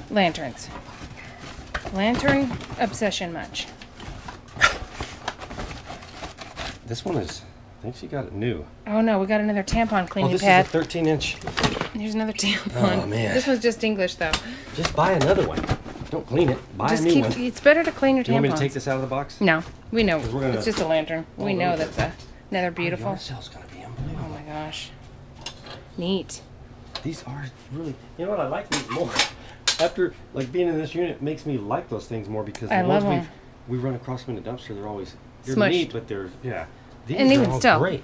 A: lanterns. Lantern obsession much.
B: This one is. I think she got it new.
A: Oh no, we got another tampon
B: Oh,
A: cleaning
B: this
A: pad.
B: is a 13 inch.
A: Here's another tampon.
B: Oh, man.
A: This one's just English though.
B: Just buy another one. Don't clean it. Buy
A: just
B: a new
A: keep.
B: one.
A: It's better to clean your
B: Do you want me to take this out of the box?
A: No, we know.
B: we're gonna-
A: It's just a lantern. Oh, we
B: Oh,
A: know that's a another oh, beautiful.
B: Your cell's gonna be
A: Oh my gosh, neat.
B: These are really. You know what? I like these more. After like being in this unit makes me like those things more because the ones we we run across them in the dumpster, they're always they're
A: Smushed.
B: neat, but they're yeah. These
A: And even still.
B: great.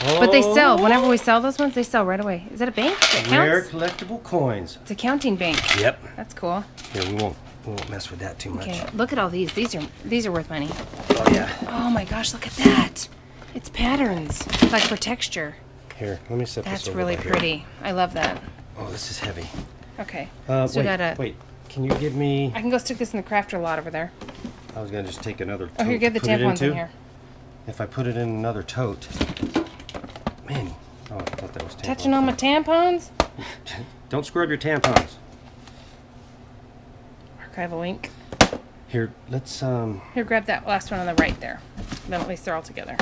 A: But they sell.
B: Oh,
A: Whenever we sell those ones, they sell right away. Is it a bank? It
B: Rare collectible coins.
A: It's a counting bank.
B: Yep.
A: That's cool.
B: Yeah, we won't we won't mess with that too much.
A: Okay, look at all these. These are these are worth money.
B: Oh yeah.
A: Oh my gosh, look at that. It's patterns, like for texture.
B: Here, let me set
A: That's
B: this over
A: really
B: by here.
A: pretty. I love that.
B: Oh, this is heavy.
A: Okay.
B: Uh,
A: so we
B: wait,
A: gotta.
B: wait. Can you give me?
A: I can go stick this in the crafter lot over there.
B: I was gonna just take another.
A: Oh, here, get the tampons in here.
B: If I put it in another tote, man. Oh, I thought that was tampons.
A: Touching on my tampons.
B: Don't scrub your tampons.
A: Archival ink.
B: Here, let's um.
A: Here, grab that last one on the right there. Then at least they're all together.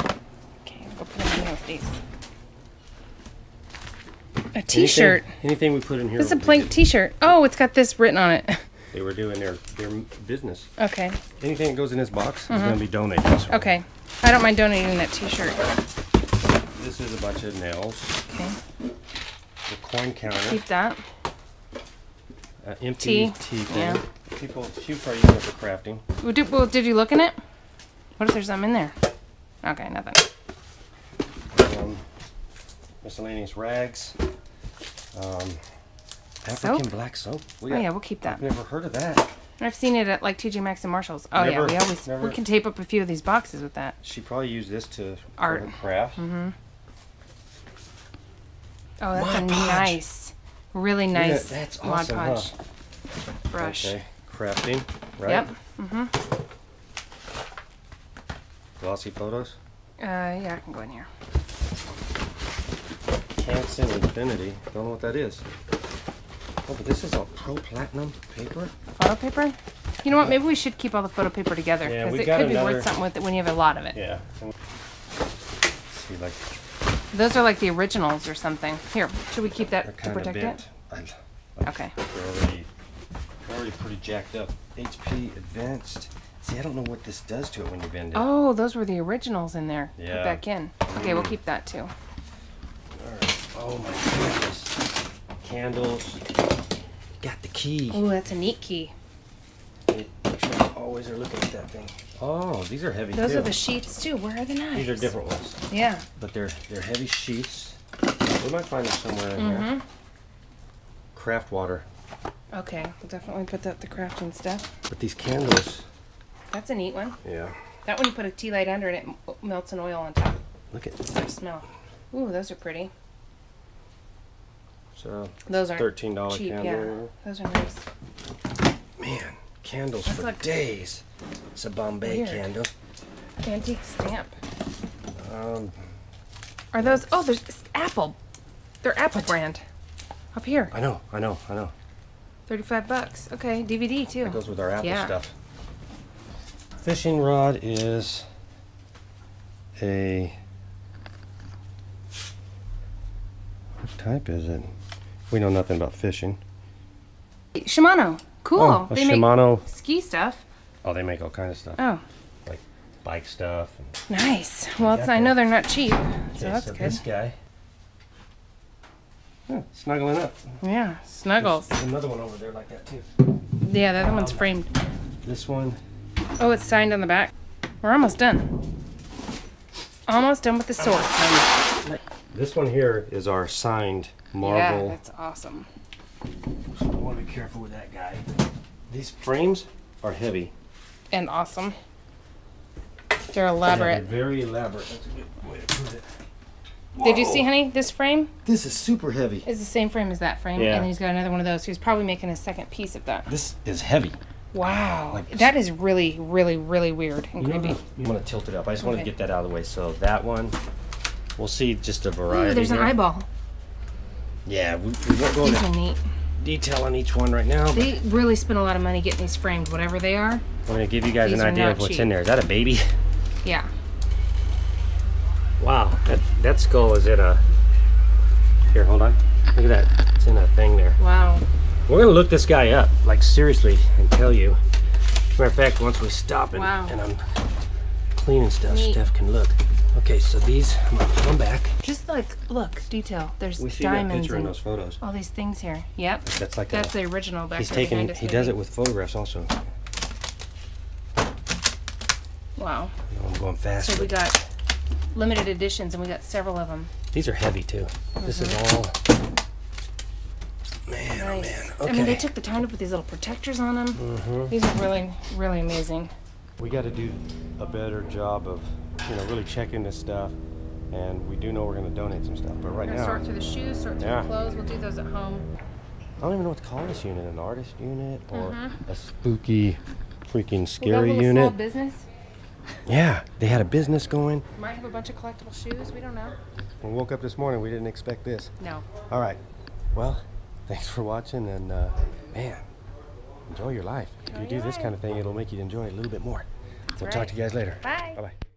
A: Okay, I'll go put them in here with these. A T-shirt.
B: Anything, anything we put in here.
A: This is a blank. T-shirt. Oh, it's got this written on it.
B: They were doing their their business.
A: Okay.
B: Anything that goes in this box is gonna be donated. so
A: Mm-hmm. Okay. I don't mind donating that T-shirt.
B: This is a bunch of nails.
A: Okay.
B: The coin counter.
A: Keep that.
B: Uh, empty
A: Tea.
B: tea thing.
A: Yeah.
B: People, she probably it for crafting.
A: Well, did, well, did you look in it? What if there's something in there? Okay, nothing.
B: Um, miscellaneous rags. Um, African
A: Soap?
B: black soap. We
A: Oh
B: got-
A: yeah, we'll keep that.
B: I've never heard of that.
A: I've seen it at like TJ Maxx and Marshalls. Oh
B: Never-
A: yeah, we always
B: never-
A: we can tape up a few of these boxes with that.
B: She probably used this to for
A: Art.
B: craft.
A: Oh, that's
B: Mod
A: a
B: Podge.
A: nice, really nice
B: that's
A: Mod
B: awesome,
A: Podge
B: huh?
A: brush.
B: Okay, crafting. Right.
A: Yep. Mm-hmm.
B: Glossy photos.
A: Uh, yeah, I can go in here.
B: Canson Infinity. Don't know what that is. Oh, but this is a pro platinum paper.
A: Photo paper. You know what? Maybe we should keep all the photo paper together because
B: we
A: it
B: got
A: could be worth something with it when you have a lot of it.
B: Yeah. See, like
A: Those are like the originals or something. Here, should we keep that to
B: kind of
A: protect
B: bent.
A: it?
B: I,
A: Okay.
B: they're already, they're already pretty jacked up. HP Advanced. See, I don't know what this does to it when you bend it.
A: Oh, those were the originals in there.
B: Yeah.
A: Put back in. Okay, we'll keep that too.
B: Alright. Oh my goodness. Candles. Got the key.
A: Oh, that's a neat key.
B: It, make sure you always are looking at that thing. Oh, these are heavy
A: Those
B: too.
A: are the sheets too. Where are the knives?
B: These are different ones,
A: Yeah.
B: but they're they're heavy sheets. We might find them somewhere in
A: Mm-hmm.
B: here. Craft water.
A: Okay, we'll definitely put that the crafting stuff.
B: But these candles,
A: That's a neat one.
B: yeah.
A: That one you put a tea light under and it melts an oil on top.
B: Look at
A: It's nice smell. Ooh, those are pretty.
B: So
A: Those are
B: thirteen dollar
A: cheap. Yeah, those are nice.
B: Man, candles
A: That's
B: for
A: like-
B: days. It's a Bombay
A: Weird.
B: candle.
A: Antique stamp.
B: Um,
A: Are those? Oh, there's Apple. They're Apple brand. Up here,
B: I know, I know, I know.
A: thirty-five bucks. Okay, DVD too.
B: That goes with our Apple
A: Yeah.
B: stuff. Fishing rod is a what type is it? We know nothing about fishing.
A: Shimano. Cool.
B: Oh,
A: they
B: Shimano.
A: make ski stuff.
B: Oh, they make all kind of stuff,
A: Oh,
B: like bike stuff. And,
A: nice. Well, it's, I know they're not cheap, so
B: Okay,
A: that's
B: so
A: good.
B: this guy, yeah, snuggling up.
A: Yeah, snuggles.
B: There's another one over there like that too.
A: Yeah, the other one's um, framed.
B: This one,
A: Oh, it's signed on the back. We're almost done. Almost done with the sword.
B: This one here is our signed Marvel.
A: Yeah,
B: Marvel.
A: that's awesome.
B: So I want to be careful with that guy. These frames are heavy.
A: And awesome. They're
B: Yeah,
A: elaborate.
B: they're very elaborate. That's a good way to put it.
A: Did you see, honey? This frame
B: This is super heavy.
A: It's the same frame as that frame,
B: Yeah.
A: and he's got another one of those. He's probably making a second piece of that.
B: This is heavy.
A: Wow,
B: Like-
A: that is really, really, really weird and
B: You know,
A: creepy.
B: I'm gonna tilt it up. I just want to get that out of the way. So that one, we'll see just a variety.
A: Ooh, there's an
B: here.
A: eyeball.
B: Yeah, we, we won't go into
A: neat.
B: detail on each one right now.
A: They really spend a lot of money getting these framed, whatever they are.
B: I'm gonna give you guys an idea of what's
A: cheap.
B: in there. Is that a baby?
A: Yeah.
B: Wow, that that skull is in a. Here, hold on. Look at that. It's in a thing there.
A: Wow.
B: We're gonna look this guy up, like seriously, and tell you. Matter of fact, once we stop and,
A: Wow.
B: and I'm cleaning stuff,
A: Neat.
B: Steph can look. Okay, so these, I'm gonna put them back.
A: Just like, look, detail. There's
B: We see that
A: diamonds
B: picture in
A: and
B: those photos.
A: all these things here. Yep.
B: That's like
A: That's
B: a,
A: the original back
B: he's taking. He does it with photographs also.
A: Wow.
B: I'm going fast.
A: So we got limited editions, and we got several of them.
B: these are heavy too. This is all. Man, oh
A: Nice.
B: man.
A: I mean, they took the time to put these little protectors on them.
B: Mm-hmm.
A: These are really, really amazing.
B: We got to do a better job of, you know, really checking this stuff. And we do know we're going to donate some stuff, but right
A: We're gonna
B: now,
A: sort through the shoes, sort through
B: Yeah.
A: the clothes. We'll do those at home.
B: I don't even know what to call this unit. An artist unit or
A: Mhm.
B: a spooky, freaking
A: We got a
B: scary
A: small
B: unit.
A: business.
B: Yeah, they had a business going.
A: Might have a bunch of collectible shoes. We don't know.
B: We woke up this morning, we didn't expect this.
A: No.
B: All right. Well, thanks for watching, and uh, man, enjoy your life. If you do this kind of thing, it'll make you enjoy it a little bit more. we'll talk to you guys later.
A: Bye.
B: Bye bye.